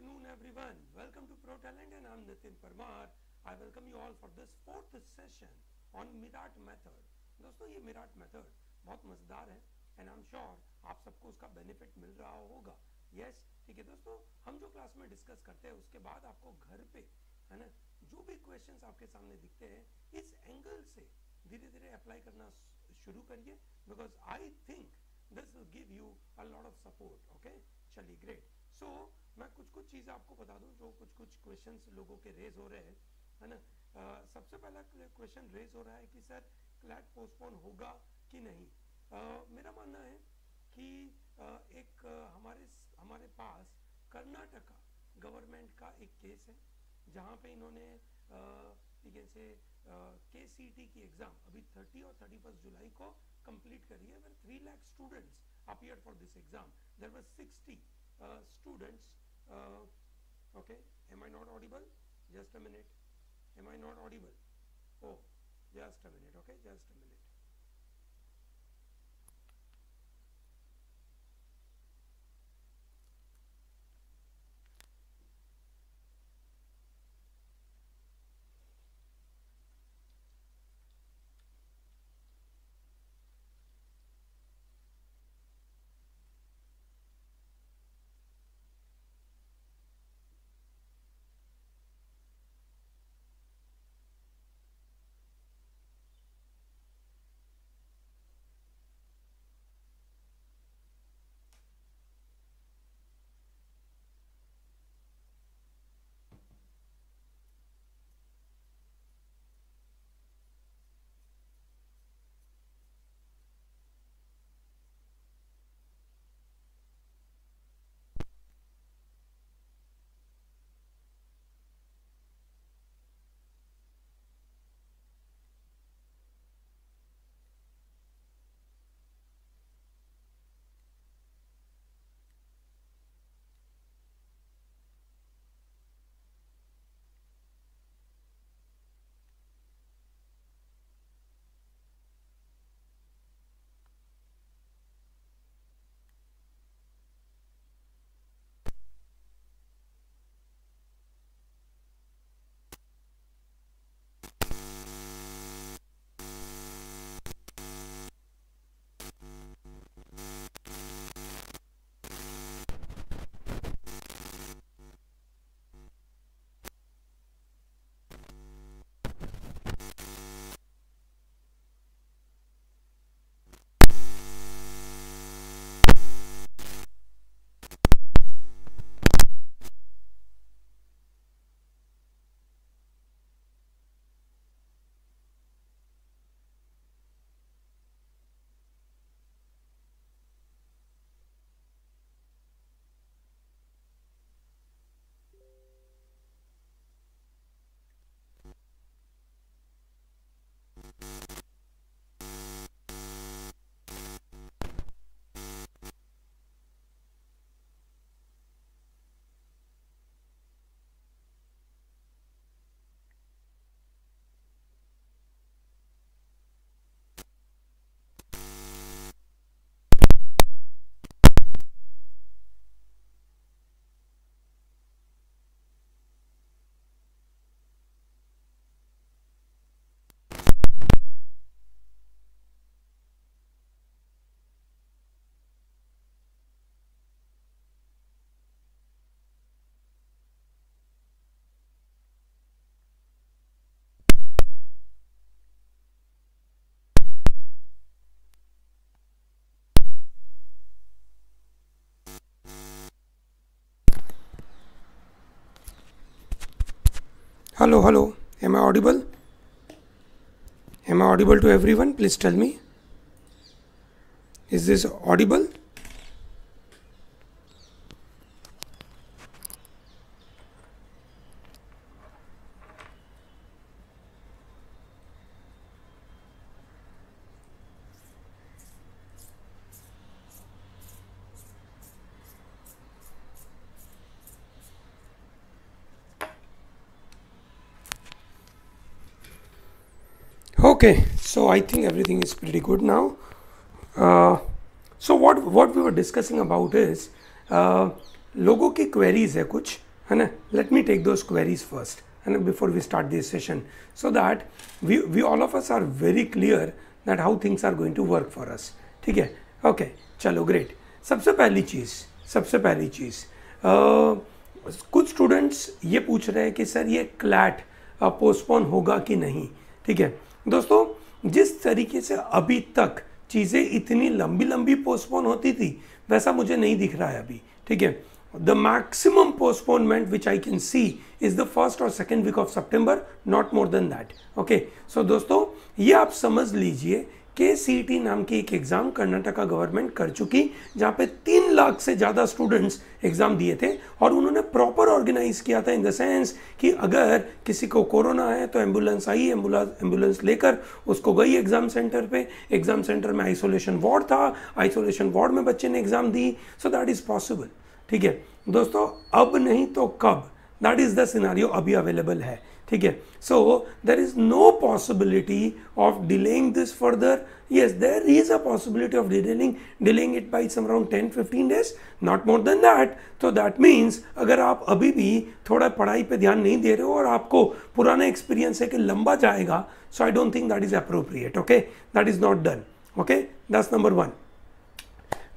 afternoon, everyone. Welcome to Pro Talent, and I'm Nitin Parmar. I welcome you all for this fourth session on Mirat method. दोस्तों ये Mirat method बहुत मज़ेदार है I am sure आप सबको उसका benefit मिल रहा होगा yes, ठीक है दोस्तों हम जो क्लास में डिस्कस करते हैं उसके बाद आपको घर पे है ना जो भी क्वेश्चंस आपके सामने दिखते हैं इस एंगल से धीरे धीरे अप्लाई करना शुरू करिए because I think this will give you a lot of support okay चलिए ग्रेट सो so, मैं कुछ कुछ चीज़ आपको बता दूँ जो कुछ कुछ क्वेश्चंस लोगों के रेज हो रहे हैं है ना? सबसे पहला क्वेश्चन रेज हो रहा है कि सर क्लैट पोस्टपोन होगा कि नहीं? आ, मेरा मानना है कि आ, एक आ, हमारे हमारे पास कर्नाटका गवर्नमेंट का एक केस है जहाँ पे इन्होंने ठीक से के सी की एग्ज़ाम अभी 30 और 31 जुलाई को कंप्लीट करी है। Three lakh students appear for this exam there were 60 uh, students uh, okay am I not audible? Just a minute. Am I not audible? Oh just a minute okay just a minute Hello, hello. Am I audible? Am I audible to everyone? Please tell me. Is this audible? Okay so i think everything is pretty good now. Uh, so what what we were discussing about is uh, लोगों की queries है कुछ है ना? Let me take those queries first है ना? Before we start this session so that we we all of us are very clear that how things are going to work for us ठीक है? Okay चलो great सबसे पहली चीज़ सबसे पहली चीज़ कुछ स्टूडेंट्स ये पूछ रहे हैं कि सर ये क्लैट पोस्टपोन होगा कि नहीं? ठीक है? दोस्तों, जिस तरीके से अभी तक चीज़ें इतनी लंबी लंबी पोस्टपोन होती थी, वैसा मुझे नहीं दिख रहा है अभी, ठीक है? The maximum postponement which I can see is the first और second week of September not more than that okay so दोस्तों, ये आप समझ लीजिए के सी टी नाम की एक एग्ज़ाम कर्नाटका गवर्नमेंट कर चुकी, जहाँ पे तीन लाख से ज़्यादा स्टूडेंट्स एग्ज़ाम दिए थे और उन्होंने प्रॉपर ऑर्गेनाइज किया था इन द सेंस कि अगर किसी को कोरोना है तो एंबुलेंस आई एंबुलेंस एंबुलेंस लेकर उसको गई एग्ज़ाम सेंटर पे। एग्ज़ाम सेंटर में आइसोलेशन वार्ड था आइसोलेशन वार्ड में बच्चे ने एग्ज़ाम दी। सो दैट इज़ पॉसिबल ठीक है? दोस्तों, अब नहीं तो कब? दैट इज़ द सिनारियो अभी अवेलेबल है। ठीक है? So there is no possibility of delaying this further yes, there is a possibility of delaying delaying it by some around 10 15 days, not more than that. तो that means अगर आप अभी भी थोड़ा पढ़ाई पे ध्यान नहीं दे रहे हो और आपको पुराना एक्सपीरियंस है कि लंबा जाएगा so I don't think that is appropriate okay that is not done okay that's number one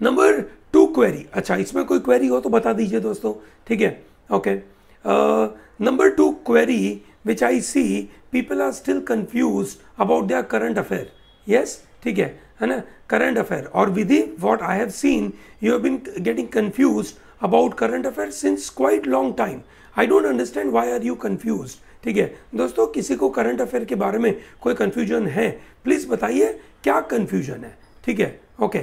number two query अच्छा इसमें कोई क्वेरी हो तो बता दीजिए दोस्तों, ठीक है? Okay number two query which I see people are still confuse about their current affair yes ठीक है? है ना? करंट अफेयर और within what I have seen you have been getting confuse about current affair since quite long time I don't understand why are you confuse ठीक है? दोस्तों, किसी को करंट अफेयर के बारे में कोई कन्फ्यूज़न है? प्लीज़ बताइए, क्या कन्फ्यूज़न है? ठीक है? ओके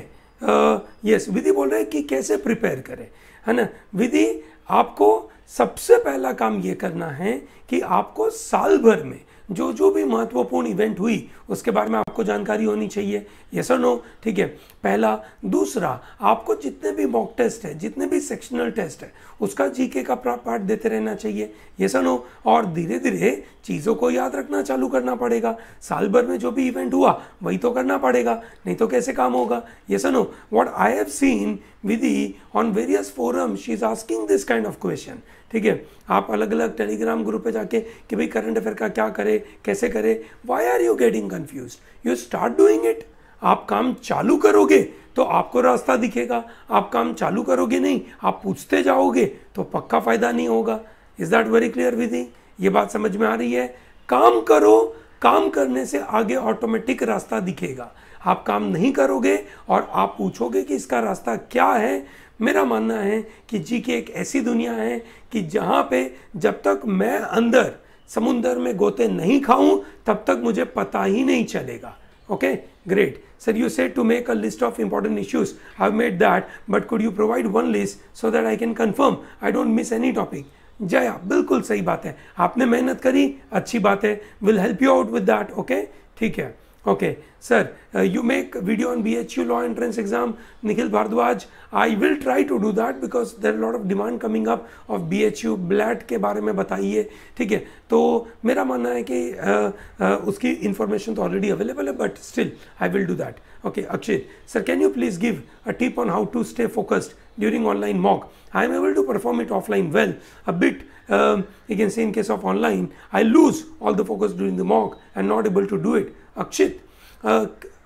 यस uh, विधि बोल रहे हैं कि कैसे प्रिपेयर करें? है ना? विधि आपको सबसे पहला काम ये करना है कि आपको साल भर में जो जो भी महत्वपूर्ण इवेंट हुई, उसके बारे में आपको जानकारी होनी चाहिए। ये सर नो ठीक है। पहला। दूसरा, आपको जितने भी मॉक टेस्ट है, जितने भी सेक्शनल टेस्ट है, उसका जीके का पार्ट देते रहना चाहिए। ये सर नो और धीरे धीरे चीज़ों को याद रखना चालू करना पड़ेगा। साल भर में जो भी इवेंट हुआ, वही तो करना पड़ेगा। नहीं तो कैसे काम होगा? ये sir know what I have seen Vidhi on various forum she is asking this kind of question ठीक है? आप अलग अलग टेलीग्राम ग्रुप पे जाके कि भाई करंट अफेयर का क्या करे, कैसे करे why are you getting confuse you start doing it आप काम चालू करोगे तो आपको रास्ता दिखेगा। आप काम चालू करोगे नहीं, आप पूछते जाओगे तो पक्का फ़ायदा नहीं होगा। Is that very clear Vidhi ये बात समझ में आ रही है? काम करो, काम करने से आगे ऑटोमेटिक रास्ता दिखेगा। आप काम नहीं करोगे और आप पूछोगे कि इसका रास्ता क्या है मेरा मानना है कि जी की एक ऐसी दुनिया है कि जहाँ पे जब तक मैं अंदर समुंदर में गोते नहीं खाऊं, तब तक मुझे पता ही नहीं चलेगा। Okay great sir you said to make a list of important issues I made that but could you provide one list so that I can confirm I don't miss any topic Jaya बिल्कुल सही बात है आपने मेहनत करी अच्छी बात है will help you out with that okay ठीक है Okay, sir, uh, you make video on BHU law entrance exam, Nikhil Bhardwaj. I will try to do that because there are a lot of demand coming up of BHU ब्लैट के बारे में बताइए ठीक है तो मेरा मानना है कि uh, uh, उसकी इंफॉर्मेशन तो ऑलरेडी अवेलेबल है but still I will do that okay Akshay sir can you please give a tip on how to stay focused during online mock. I am able to perform it offline well. A bit, um, you can say in case of online, I lose all the focus during the mock and not able to do it. Akshit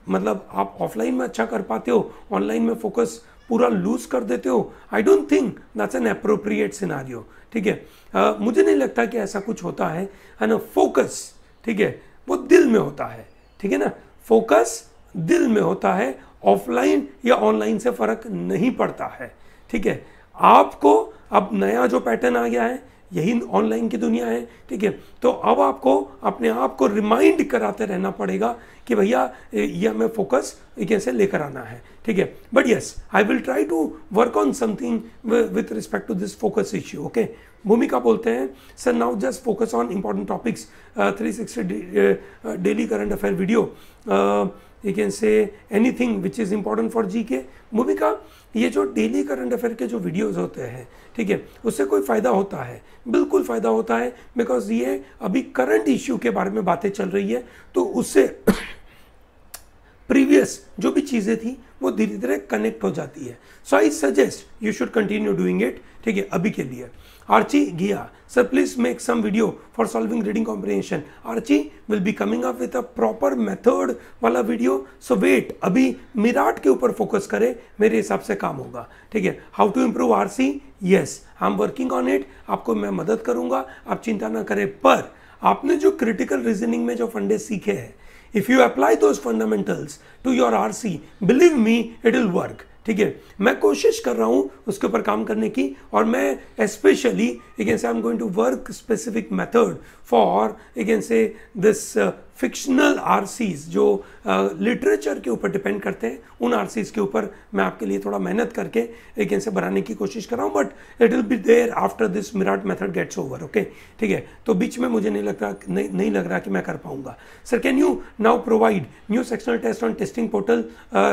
मतलब आप offline में अच्छा कर पाते हो online में focus पूरा loose कर देते हो I don't think that's an appropriate scenario ठीक है? मुझे नहीं लगता कि ऐसा कुछ होता है है ना? फोकस ठीक है? वो दिल में होता है, ठीक है ना? फोकस दिल में होता है ऑफलाइन या ऑनलाइन से फ़र्क नहीं पड़ता है, ठीक है? आपको अब नया जो पैटर्न आ गया है यही ऑनलाइन की दुनिया है, ठीक है? तो अब आपको अपने आप को रिमाइंड कराते रहना पड़ेगा कि भैया ये हमें फोकस कैसे लेकर आना है, ठीक है? But yes I will try to work on something with respect to this focus issue okay Bhumika बोलते हैं sir now just focus on important topics three sixty daily current affair video you can say anything which is important for G K Bhumika ये जो daily current affair के जो videos होते हैं, ठीक है, उससे कोई फ़ायदा होता है? बिल्कुल फ़ायदा होता है बिकॉज़ ये अभी करंट इश्यू के बारे में बातें चल रही है तो उससे प्रीवियस जो भी चीज़ें थी, वो धीरे धीरे कनेक्ट हो जाती है। So I suggest you should continue doing it ठीक है, अभी के लिए। Archi Giya sir please make some video for solving reading comprehension Archi will be coming up with a proper method वाला वीडियो सो वेट अभी मिराट के ऊपर focus करे मेरे हिसाब से काम होगा ठीक है to improve R C yes I am working on it आपको मैं मदद करूँगा आप चिंता ना करें पर आपने जो क्रिटिकल रीजनिंग में जो फंडे सीखे हैं if you apply those fundamentals to your R C believe me it will work ठीक है? मैं कोशिश कर रहा हूँ उसके ऊपर काम करने की और मैं स्पेशली से I am going to work specific method for again से दिस फिक्शनल आरसीज जो लिटरेचर के ऊपर डिपेंड करते हैं उन आरसीज के ऊपर मैं आपके लिए थोड़ा मेहनत करके एक से बनाने की कोशिश कर रहा हूँ but it will be there after this Mirat method gets over okay ठीक है? तो बीच में मुझे नहीं लगता नहीं, नहीं लग रहा कि मैं कर पाऊँगा। Sir can you now provide new sectional test on testing portal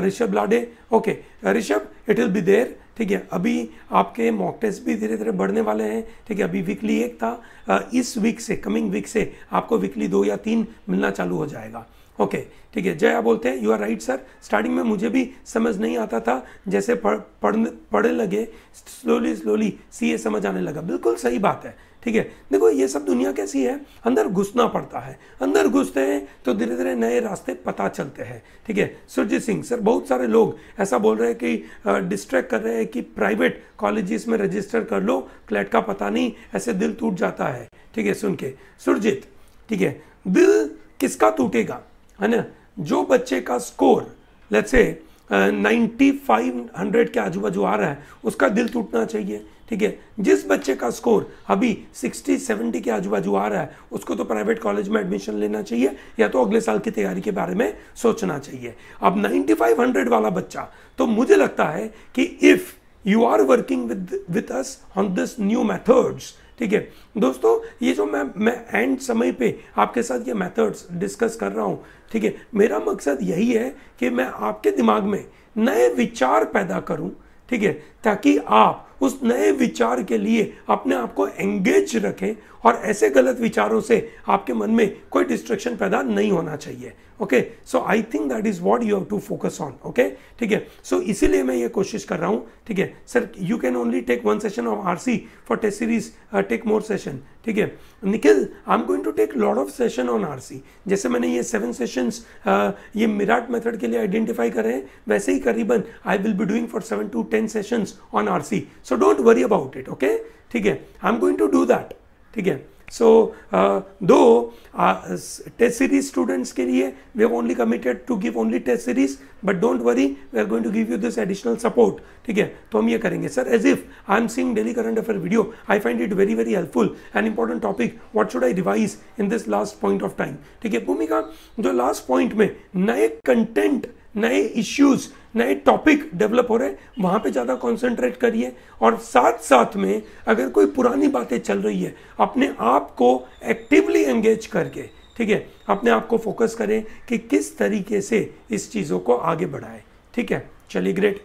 Rishabh Lade okay Rishabh it will be there ठीक है, अभी आपके मॉक टेस्ट भी धीरे धीरे बढ़ने वाले हैं, ठीक है, अभी वीकली एक था इस वीक से कमिंग वीक से आपको वीकली दो या तीन मिलना चालू हो जाएगा। ओके ठीक है, जया बोलते हैं you are right sir starting में मुझे भी समझ नहीं आता था, जैसे पढ़, पढ़ने पढ़ने लगे स्लोली स्लोली सी ए समझ आने लगा। बिल्कुल सही बात है। ठीक है? देखो, ये सब दुनिया कैसी है? अंदर घुसना पड़ता है। अंदर घुसते हैं तो धीरे धीरे नए रास्ते पता चलते हैं। ठीक है? सुरजीत सिंह, सर, बहुत सारे लोग ऐसा बोल रहे हैं कि डिस्ट्रैक्ट कर रहे हैं कि प्राइवेट कॉलेजेस में रजिस्टर कर लो क्लैट का पता नहीं, ऐसे दिल टूट जाता है। ठीक है? सुन के। सुरजीत, ठीक है? दिल किसका टूटेगा? है ना? जो बच्चे का स्कोर लेट से नाइन्टी फाइव हंड्रेड के आजू बाजू आ रहा है, उसका दिल टूटना चाहिए, ठीक है? जिस बच्चे का स्कोर अभी 60 70 के आजू बाजू आ रहा है, उसको तो प्राइवेट कॉलेज में एडमिशन लेना चाहिए, या तो अगले साल की तैयारी के बारे में सोचना चाहिए। अब 9500 वाला बच्चा तो मुझे लगता है कि if you are working with with us on this new methods ठीक है? दोस्तों, ये जो मैं मैं एंड समय पे आपके साथ ये मेथड्स डिस्कस कर रहा हूँ, ठीक है? मेरा मकसद यही है कि मैं आपके दिमाग में नए विचार पैदा करूँ, ठीक है? ताकि आप उस नए विचार के लिए अपने आप को एंगेज रखें और ऐसे गलत विचारों से आपके मन में कोई डिस्ट्रक्शन पैदा नहीं होना चाहिए। Okay so I think that is what you have to focus on okay ठीक है? सो इसीलिए मैं ये कोशिश कर रहा हूँ। ठीक है? Sir you can only take one session of R C for test series take more session ठीक है? Nikhil I am going to take lot of session on R C जैसे मैंने ये सेवन सेशंस uh, ये Mirat method के लिए identify करे हैं वैसे ही करीबन I will be doing for seven to ten sessions on R C so don't worry about it okay ठीक है? I am going to do that ठीक है? सो दो टेस्ट सीरीज़ स्टूडेंट्स के लिए we have only committed to give only test series but don't worry we are going to give you this additional support ठीक है? तो हम ये करेंगे. Sir as if I am seeing daily current affair video I find it very very helpful and important topic what should I revise in this last point of time ठीक है? भूमिका, जो लास्ट पॉइंट में नए content नए issues नए topic develop हो रहे हैं वहाँ पे ज़्यादा कॉन्सेंट्रेट करिए और साथ साथ में अगर कोई पुरानी बातें चल रही है अपने आप को एक्टिवली एंगेज करके ठीक है अपने आप को फोकस करें कि किस तरीके से इस चीज़ों को आगे बढ़ाए ठीक है चलिए great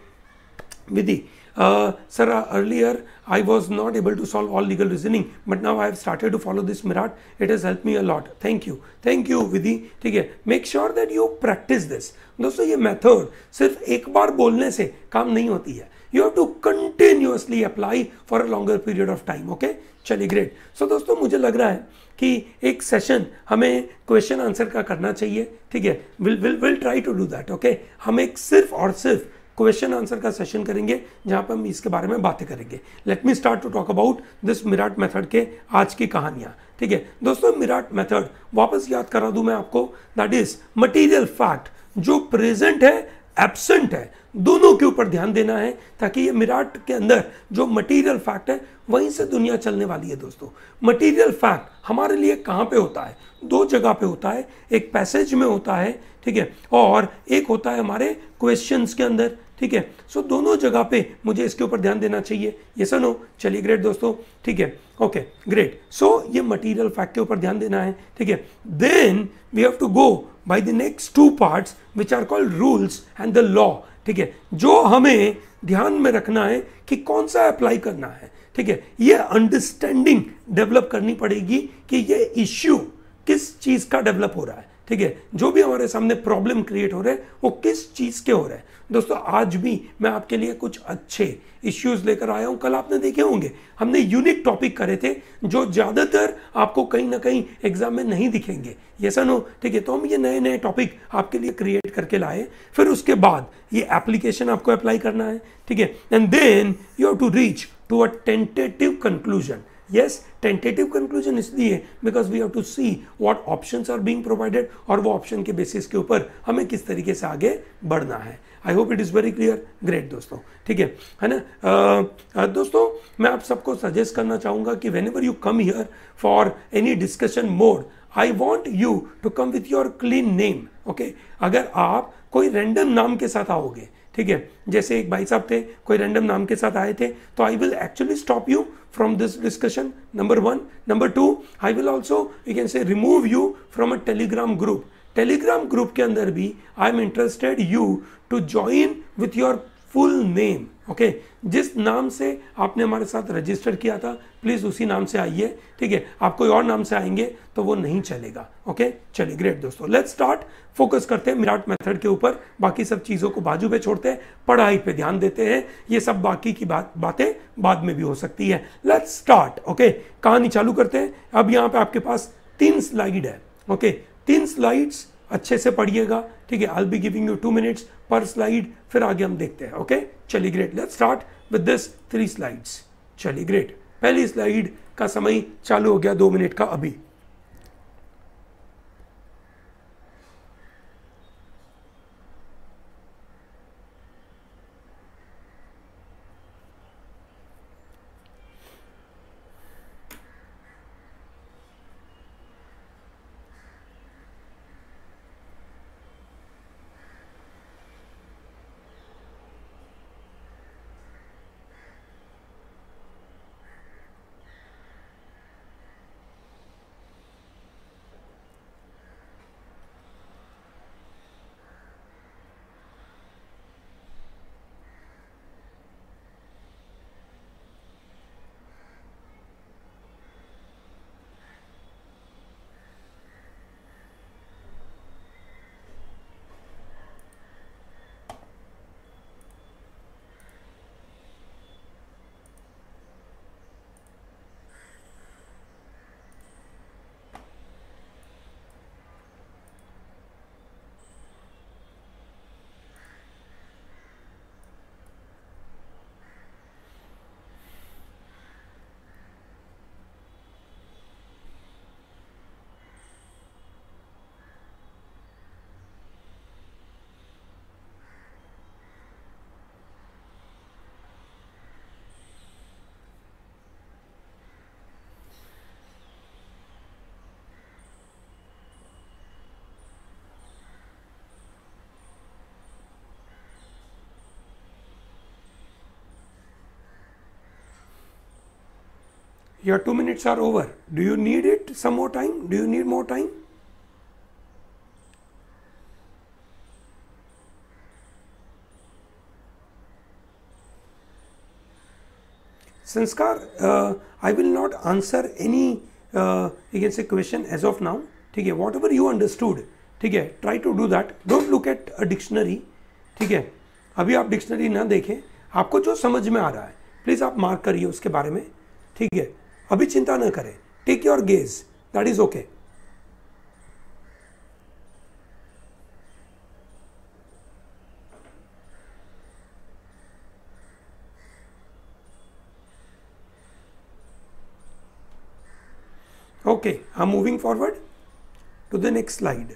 Vidhi earlier I was not able to solve all legal reasoning, but now I have started to follow this Mirat. It has helped me a lot. Thank you. Thank you, Vidhi. ठीक है make sure that you practice this दोस्तों, ये method सिर्फ़ एक बार बोलने से काम नहीं होती है। You have to continuously apply for a longer period of time okay चलिए ग्रेट सो दोस्तों, मुझे लग रहा है कि एक सेशन हमें क्वेश्चन आंसर का करना चाहिए, ठीक है? Will will will try to do that okay हम एक सिर्फ़ और सिर्फ़ क्वेश्चन आंसर का सेशन करेंगे, जहाँ पर हम इसके बारे में बातें करेंगे। Let me start to talk about this Mirat method के आज की कहानियाँ, ठीक है? दोस्तों मिराट मेथड वापस याद करा दूँ मैं आपको दैट इज़ मटीरियल फैक्ट जो प्रेजेंट है एबसेंट है, दोनों के ऊपर ध्यान देना है ताकि ये मिराट के अंदर जो मटेरियल फैक्ट है, वहीं से दुनिया चलने वाली है दोस्तों। मटेरियल फैक्ट हमारे लिए कहाँ पे होता है? दो जगह पे होता है। एक पैसेज में होता है, ठीक है? और एक होता है हमारे क्वेश्चंस के अंदर, ठीक है? सो दोनों जगह पे मुझे इसके ऊपर ध्यान देना चाहिए। ये सनो, चलिए ग्रेट दोस्तों, ठीक है? ओके ग्रेट सो ये मटेरियल फैक्ट के ऊपर ध्यान देना है, ठीक है? Then we have to go by the next two parts which are called rules and the law ठीक है? जो हमें ध्यान में रखना है कि कौन सा अप्लाई करना है। ठीक है? ये अंडरस्टैंडिंग डेवलप करनी पड़ेगी कि ये इश्यू किस चीज़ का डेवलप हो रहा है। ठीक है? जो भी हमारे सामने प्रॉब्लम क्रिएट हो रहे हैं, वो किस चीज़ के हो रहे हैं? दोस्तों, आज भी मैं आपके लिए कुछ अच्छे इश्यूज़ लेकर आया हूँ। कल आपने देखे होंगे, हमने यूनिक टॉपिक करे थे, जो ज़्यादातर आपको कहीं ना कहीं एग्ज़ाम में नहीं दिखेंगे। ये सनो ठीक है तो हम ये नए नए टॉपिक आपके लिए क्रिएट करके लाए। फिर उसके बाद ये एप्लीकेशन आपको अप्लाई करना है, ठीक है? And then you have to reach to a tentative conclusion yes, tentative conclusion इसलिए because we have to see what options are being provided और वो ऑप्शन के बेसिस के ऊपर हमें किस तरीके से आगे बढ़ना है। I hope it is very clear great दोस्तों। ठीक है? है ना? दोस्तों, मैं आप सबको सजेस्ट करना चाहूँगा कि whenever you come here for any discussion mode I want you to come with your clean name okay अगर आप कोई रैंडम नाम के साथ आओगे ठीक है? जैसे एक भाई साहब थे, कोई रैंडम नाम के साथ आए थे तो I will actually stop you from this discussion number one number two I will also you can say remove you from a Telegram group Telegram group के अंदर भी I am interested you to join with your full name okay जिस नाम से आपने हमारे साथ register किया था प्लीज़ उसी नाम से आइए, ठीक है? आप कोई और नाम से आएँगे तो वो नहीं चलेगा, ओके? चलिए ग्रेट दोस्तों लेट्स स्टार्ट फोकस करते हैं मिराट मेथड के ऊपर, बाकी सब चीज़ों को बाजू पे छोड़ते हैं, पढ़ाई पे ध्यान देते हैं, ये सब बाकी की बात, बातें बाद में भी हो सकती है। Let's start okay? कहानी चालू करते हैं। अब यहाँ पे आपके पास तीन स्लाइड है, ओके? तीन स्लाइड्स अच्छे से पढ़िएगा, ठीक है? I be giving you two minutes पर स्लाइड फिर आगे हम देखते हैं, ओके? चलिए great let's start with this three slides चलिए ग्रेट पहली स्लाइड का समय चालू हो गया दो मिनट का अभी। Your two minutes are over do you need it some more time do you need more time sanskar uh, i will not answer any uh, you can say question as of now ठीक है what ever you understood ठीक है try to do that don't look at a dictionary ठीक है अभी आप dictionary ना देखें आपको जो समझ में आ रहा है प्लीज़ आप मार्क करिए उसके बारे में ठीक है अभी चिंता न करें। Take your guess that is okay okay I am moving forward to the next slide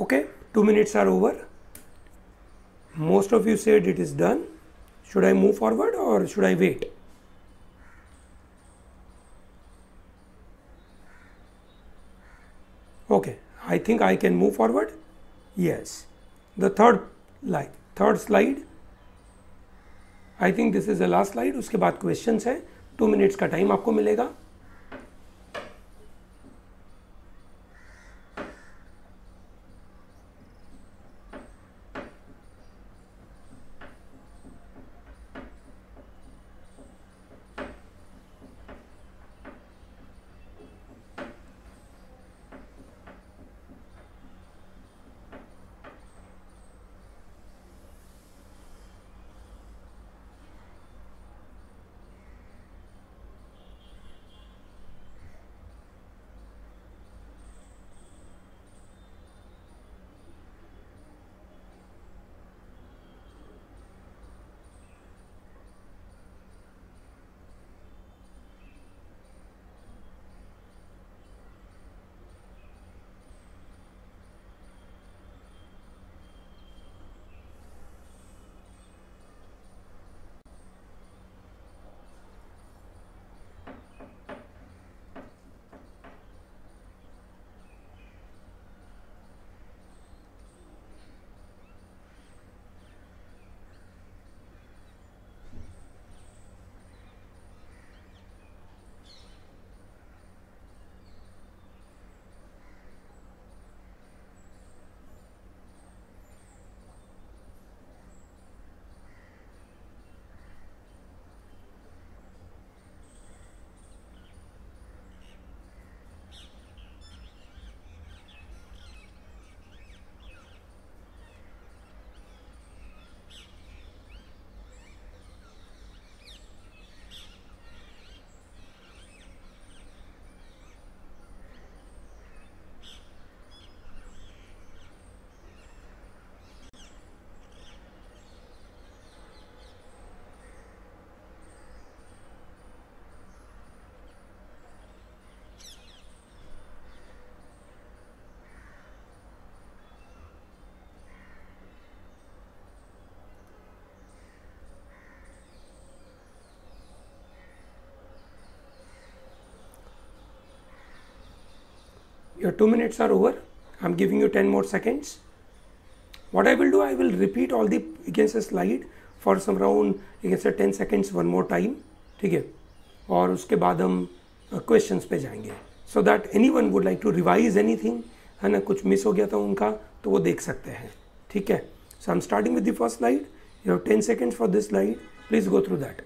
okay two minutes are over most of you said it is done should i move forward or should i wait okay i think i can move forward yes the third line third slide I think this is the last slide उसके बाद questions है two minutes का time आपको मिलेगा your two minutes are over i'm giving you 10 more seconds what i will do i will repeat all the you can say slide for some around you can say 10 seconds one more time ठीक है और उसके बाद हम questions पे जाएँगे so that any one would like to revise any है ना कुछ मिस हो गया था उनका तो वो देख सकते हैं ठीक है so I am starting with the first slide you have 10 seconds for this slide please go through that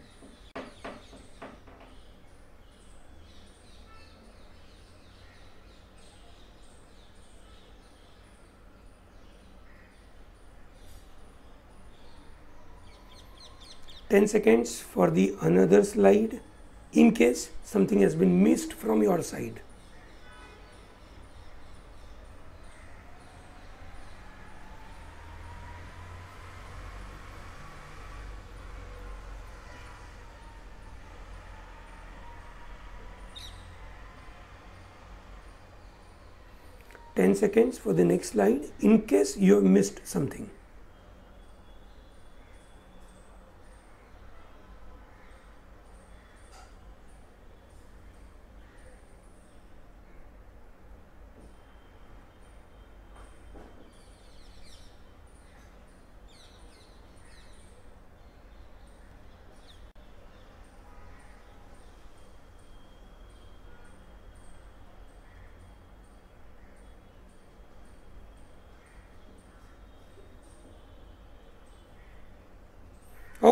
10 seconds for the another slide in case something has been missed from your side. Ten seconds for the next slide in case you have missed something.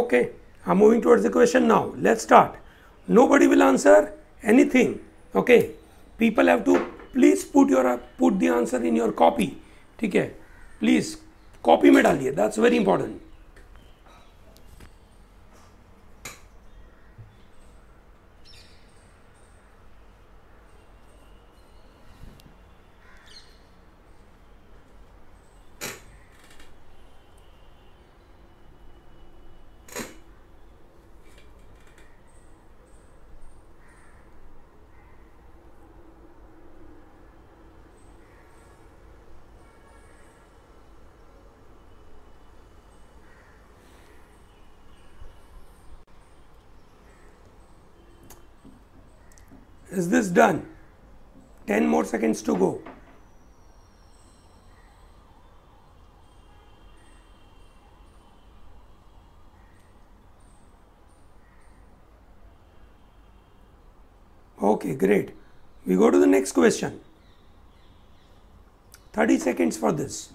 Okay, I'm moving towards the question now. Let's start. Nobody will answer anything. Okay, people have to please put your put the answer in your copy. ठीक है please copy में डालिए that's very important Is this done? 10 more seconds to go. Okay, great. We go to the next question. 30 seconds for this.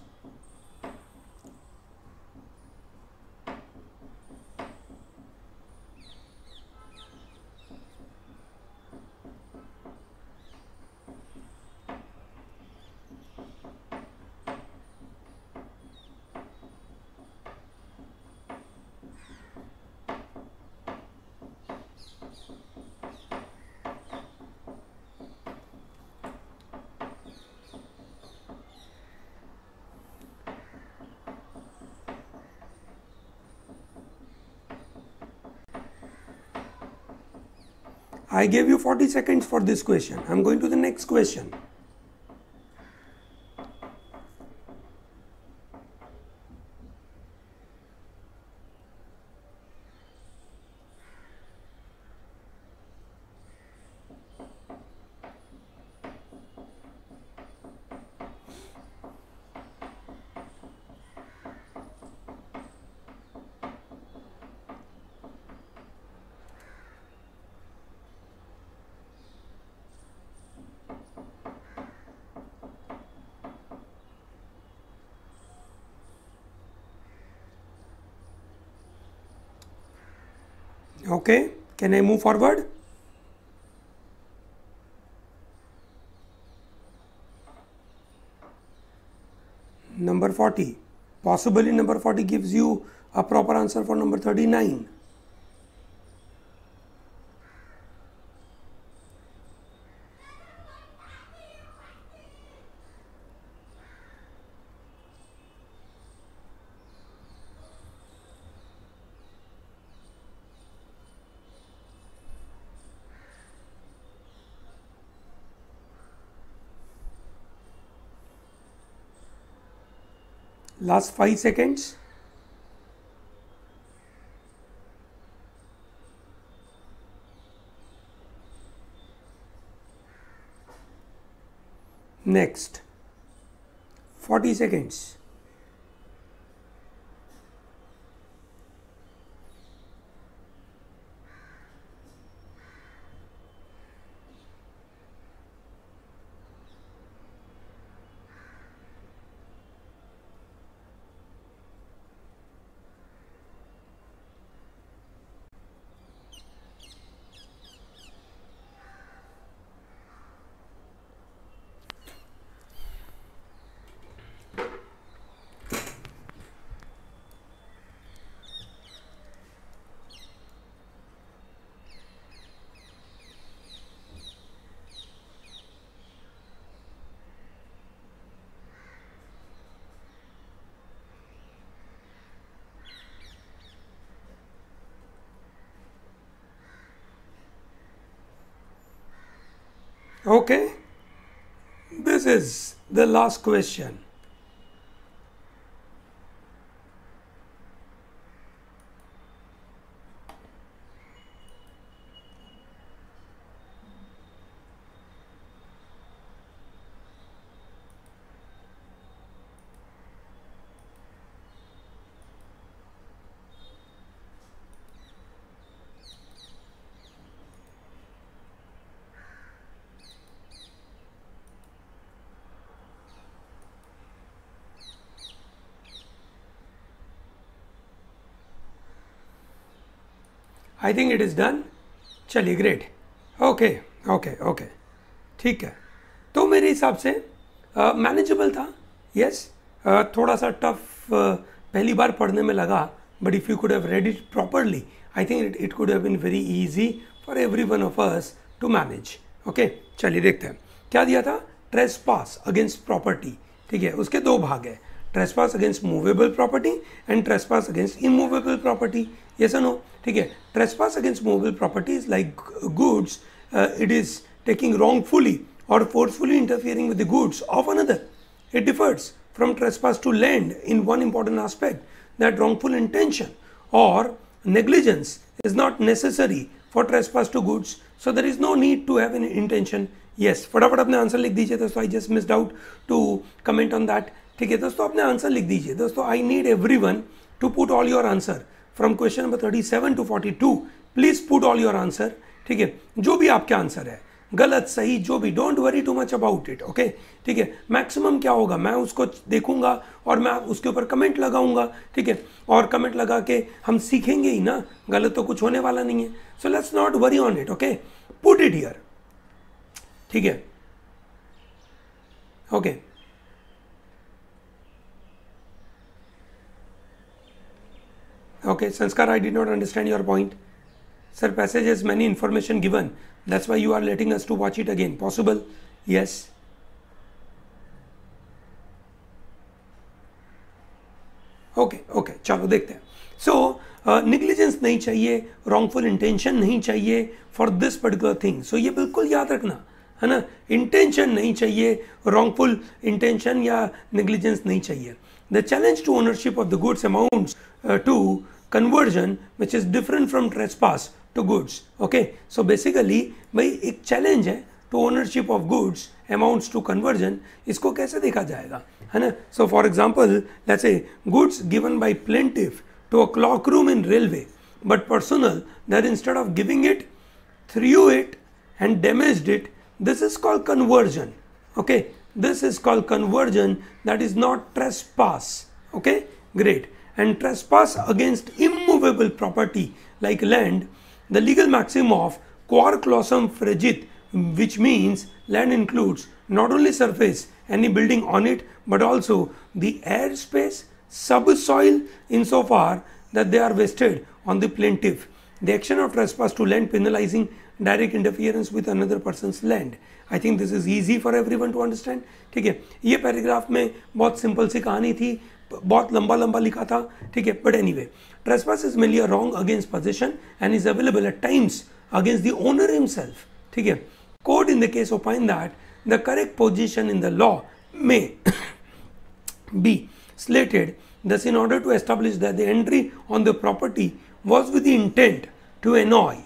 I gave you 40 seconds for this question. I'm going to the next question. Okay, can I move forward? Number 40. Possibly number 40 gives you a proper answer for number 39. Last 5 seconds. Next. 40 seconds Okay, this is the last question. I think it is done चलिए great okay okay okay ठीक है। तो मेरे हिसाब से manageable uh, था। Yes yes, uh, थोड़ा सा टफ uh, पहली बार पढ़ने में लगा but if you could have read it properly I think it it could have been very easy for every one of us to manage okay चलिए देखते हैं। क्या दिया था? ट्रेस पास अगेंस्ट प्रॉपर्टी ठीक है उसके दो भाग है। Trespass against movable property and trespass against immovable property yes or no ठीक है trespass against movable property is like goods uh, it is taking wrongfully or forcefully interfering with the goods of another it differs from trespass to land in one important aspect that wrongful intention or negligence is not necessary for trespass to goods. So there is no need to have an intention. Yes, फटाफट अपने answer लिख दीजिए दोस्तों I just missed out to comment on that ठीक है दोस्तों अपने answer लिख दीजिए दोस्तों I need everyone to put all your answer from question number thirty seven to forty two please put all your answer ठीक है? जो भी आपके आंसर है, गलत, सही, जो भी don't worry too much about it okay ठीक है? मैक्सिमम क्या होगा? मैं उसको देखूँगा और मैं उसके ऊपर कमेंट लगाऊँगा, ठीक है? और कमेंट लगा के हम सीखेंगे ही ना? गलत तो कुछ होने वाला नहीं है। So let's not worry on it okay put it here ठीक है? Okay okay sanskar i did not understand your point sir passage has many information given that's why you are letting us to watch it again possible yes okay okay चलो देखते हैं सो negligence नहीं चाहिए wrongful intention नहीं चाहिए for this particular thing so ये बिल्कुल याद रखना है ना इंटेंशन नहीं चाहिए रॉन्गफुल इंटेंशन या निग्लिजेंस नहीं चाहिए the challenge to ownership of the goods amounts to conversion which is different from trespass to goods okay so basically भाई एक चैलेंज है to ownership of goods amounts to conversion इसको कैसे देखा जाएगा है ना so for example let's a goods given by plaintiff to a cloakroom in railway but personal that instead of giving it threw it and damaged it this is called conversion okay this is called conversion that is not trespass okay great and trespass against immovable property like land, the legal maxim of quare clausum fregit, which means land includes not only surface, any building on it, but also the air space, subsoil insofar that they are vested on the plaintiff. The action of trespass to land penalizing direct interference with another person's land. I think this is easy for everyone to understand ठीक है ये paragraph में बहुत simple सी कहानी थी बहुत लंबा लंबा लिखा था ठीक है but anyway trespass is mainly a wrong against position and is available at times against the owner himself ठीक है court in the case opine that the correct position in the law may be slated thus in order to establish that the entry on the property was with the intent to annoy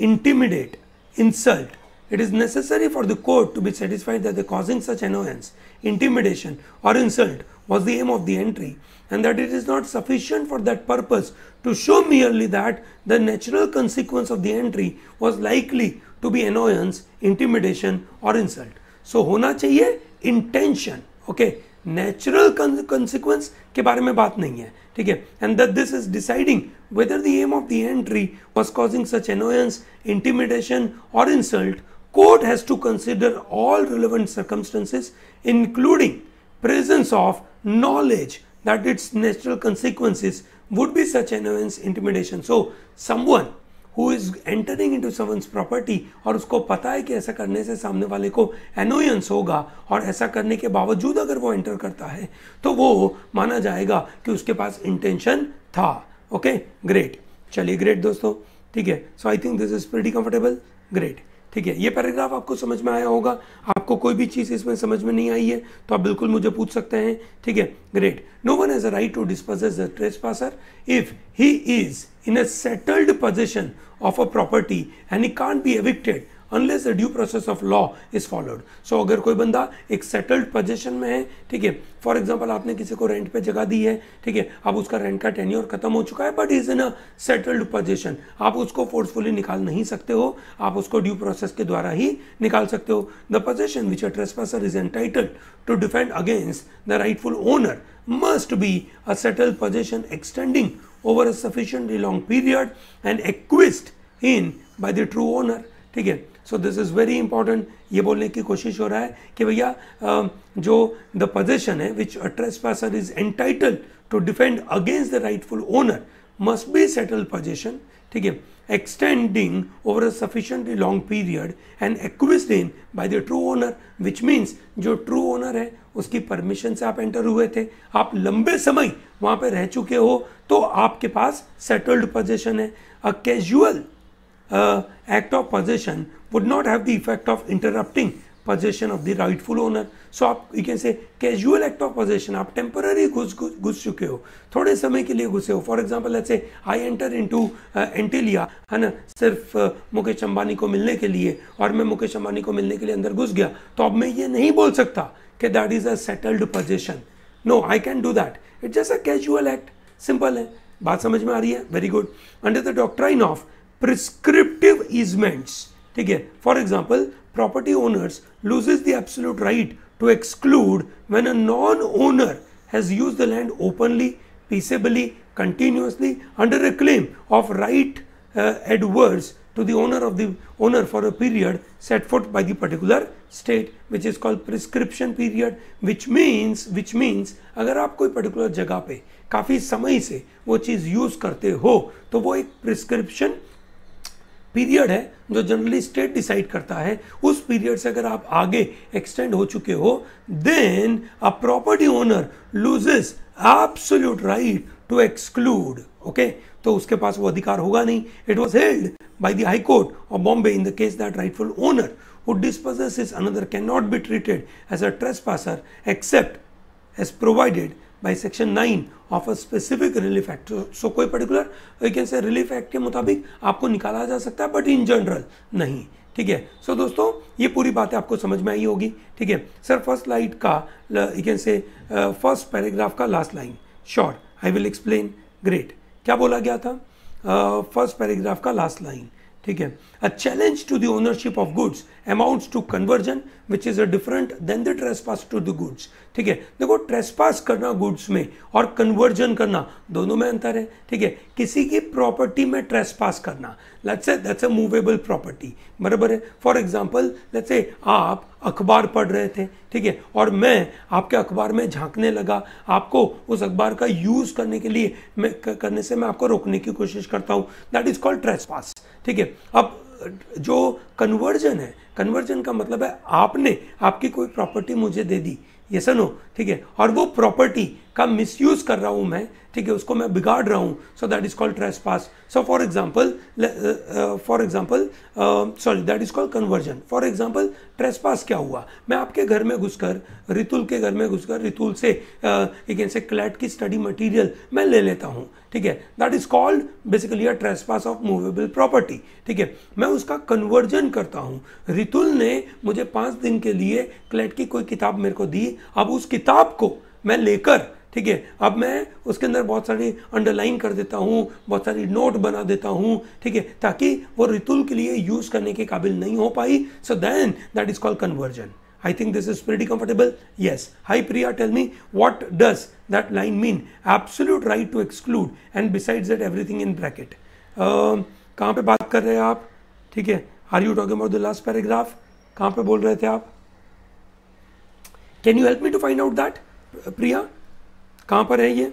intimidate insult it is necessary for the court to be satisfied that the causing such annoyance, intimidation, or insult was the aim of the entry, and that it is not sufficient for that purpose to show merely that the natural consequence of the entry was likely to be annoyance, intimidation, or insult. So होना चाहिए intention, okay? Natural consequence के बारे में बात नहीं है ठीक है and that this is deciding whether the aim of the entry was causing such annoyance, intimidation, or insult court has to consider all relevant circumstances including presence of knowledge that its natural consequences would be such annoyance intimidation so someone who is entering into someone's property और उसको पता है कि ऐसा करने से सामने वाले को annoyance होगा और ऐसा करने के बावजूद अगर वो एंटर करता है तो वो माना जाएगा कि उसके पास इंटेंशन था ओके ग्रेट चलिए ग्रेट दोस्तों ठीक है so I think this is pretty comfortable great ठीक है, ये पैराग्राफ आपको समझ में आया होगा। आपको कोई भी चीज़ इसमें समझ में नहीं आई है तो आप बिल्कुल मुझे पूछ सकते हैं। ठीक है great no one has a right to dispossess the trespasser if he is in a settled possession of a property and he can't be evicted unless the due process of law is followed so अगर कोई बंदा एक settled position में है, ठीक है for example आपने किसी को रेंट पे जगह दी है, ठीक है, अब उसका रेंट का टेन्योर खत्म हो चुका है but is in a settled possession आप उसको फोर्सफुली निकाल नहीं सकते हो, आप उसको ड्यू प्रोसेस के द्वारा ही निकाल सकते हो. The possession which a trespasser is entitled to defend against the rightful owner must be a settled possession extending over a sufficiently long period and acquiesced in by the true owner. ठीक है so this is very important ये बोलने की कोशिश हो रहा है कि भैया जो द पोजेशन है which a trespasser is entitle to defend against the rightful owner must be settle possession ठीक है extending over a sufficiently long period and acquiesced in by the true owner which means जो true owner है, उसकी permission से आप enter हुए थे, आप लंबे समय वहाँ पे रह चुके हो तो आपके पास सेटल्ड पोजेशन है। A casual act of possession would not have the effect of interrupting possession of the rightful owner. So आप you can say casual act of possession आप temporary घुस घुस चुके हो। थोड़े समय के लिए घुसे हो। For example let's say I enter into Antilia है ना? सिर्फ़ uh, मुकेश अंबानी को मिलने के लिए और मैं मुकेश अंबानी को मिलने के लिए अंदर घुस गया तो अब मैं ये नहीं बोल सकता कि that is a settled possession no I can do that it just a casual act simple है। बात समझ में आ रही है? Very good under the doctrine of prescriptive easements ठीक है for example property owners loses the absolute right to exclude when a non-owner has used the land openly, peaceably, continuously under a claim of right uh, adverse to the owner of the owner for a period set forth by the particular state which is called prescription period which means which means अगर आप कोई particular जगह पे काफ़ी समय से वो चीज़ use करते हो तो वो एक प्रिस्क्रिप्शन पीरियड है जो जनरली स्टेट डिसाइड करता है, उस पीरियड से अगर आप आगे एक्सटेंड हो चुके हो then a property owner loses absolute right to exclude okay तो उसके पास वो अधिकार होगा नहीं। It was held by the court of Bombay in the case that rightful owner who dispossesses another cannot be treated as a trespasser except as provided by section 9 of a specific relief act so कोई particular we can say relief act के मुताबिक आपको निकाला जा सकता है but in general नहीं ठीक है? सो so, दोस्तों ये पूरी बातें आपको समझ में आई होगी ठीक है? सर फ़र्स्ट लाइट का you can say first paragraph का last line sure I will explain great क्या बोला गया था? फ़र्स्ट uh, पैराग्राफ का लास्ट लाइन ठीक है? A challenge to the ownership of goods amounts to conversion which is a different than the to the goods ठीक है? देखो ट्रेसपास करना गुड्स में और कन्वर्जन करना, दोनों में अंतर है। ठीक है? किसी की प्रॉपर्टी में ट्रेसपास करना let's that's a movable property बराबर है? फॉर एग्ज़ाम्पल लेट्स से आप अखबार पढ़ रहे थे, ठीक है? और मैं आपके अखबार में झांकने लगा, आपको उस अखबार का यूज़ करने के लिए मैं करने से मैं आपको रोकने की कोशिश करता हूँ। दैट इज़ कॉल्ड ट्रेसपास ठीक है? अब जो कन्वर्जन है कन्वर्जन का मतलब है आपने आपकी कोई प्रॉपर्टी मुझे दे दी। ये सुनो ठीक है? और वो प्रॉपर्टी का मिसयूज कर रहा हूँ मैं ठीक है? उसको मैं बिगाड़ रहा हूँ। So that is called trespass so for example for example sorry that is called conversion for example trespass क्या हुआ? मैं आपके घर में घुसकर रितुल के घर में घुसकर रितुल से एक uh, से क्लैट की स्टडी मटीरियल मैं ले लेता हूँ। ठीक है? That is called basically a trespass of movable property ठीक है? मैं उसका कन्वर्जन करता हूँ। रितुल ने मुझे पाँच दिन के लिए क्लेट की कोई किताब मेरे को दी। अब उस किताब को मैं लेकर, ठीक है? अब मैं उसके अंदर बहुत सारी अंडरलाइन कर देता हूँ, बहुत सारी नोट बना देता हूँ, ठीक है? ताकि वो रितुल के लिए यूज़ करने के काबिल नहीं हो पाई। So then that is called conversion I think this is pretty comfortable. Yes. Hi Priya, tell me what does that line mean? Absolute right to exclude and besides that everything in bracket. Uh, कहाँ पे बात कर रहे हैं आप ठीक है are you talking about the last paragraph कहाँ पे बोल रहे थे आप can you help me to find out that Priya कहाँ पर है ये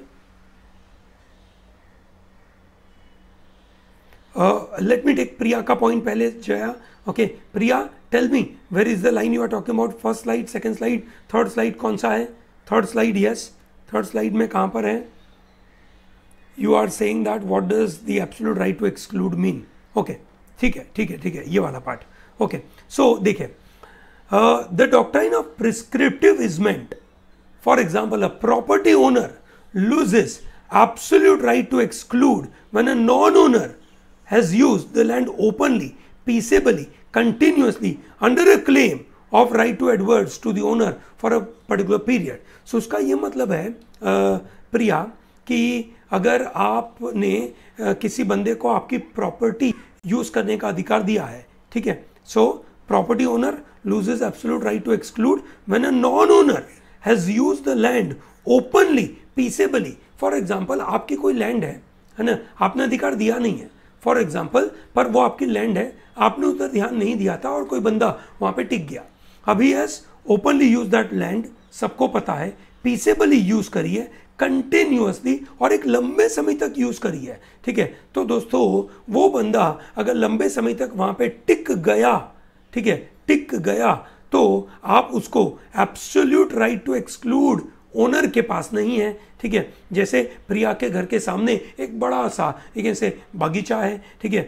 लेट मी टेक प्रिया का पॉइंट पहले Jaya okay Priya tell me where is the line you are talking about first slide second slide third slide कौन सा है third slide yes third slide में कहाँ पर है you are saying that what does the absolute right to exclude mean okay ठीक है ठीक है ठीक है ये वाला पार्ट ओके सो देखिए the doctrine of prescriptive easement for example a property owner loses absolute right to exclude when a non-owner has used the land openly peaceably, continuously under a claim of right to adverse to the owner for a particular period. So उसका ये मतलब है प्रिया कि अगर आपने किसी बंदे को आपकी प्रॉपर्टी यूज़ करने का अधिकार दिया है ठीक है so property owner loses absolute right to exclude when a non-owner has used the land openly, peaceably. For example आपकी कोई लैंड है है ना आपने अधिकार दिया नहीं है फॉर एग्ज़ाम्पल पर वो आपकी लैंड है, आपने उधर ध्यान नहीं दिया था और कोई बंदा वहाँ पे टिक गया। अभी as openly use that land सबको पता है पीसेबली यूज़ करिए कंटिन्यूसली और एक लंबे समय तक यूज़ करिए ठीक है? तो दोस्तों, वो बंदा अगर लंबे समय तक वहाँ पे टिक गया, ठीक है? टिक गया तो आप उसको absolute right to exclude owner के पास नहीं है, ठीक है? जैसे प्रिया के घर के सामने एक बड़ा सा एक ऐसे बगीचा है, ठीक है?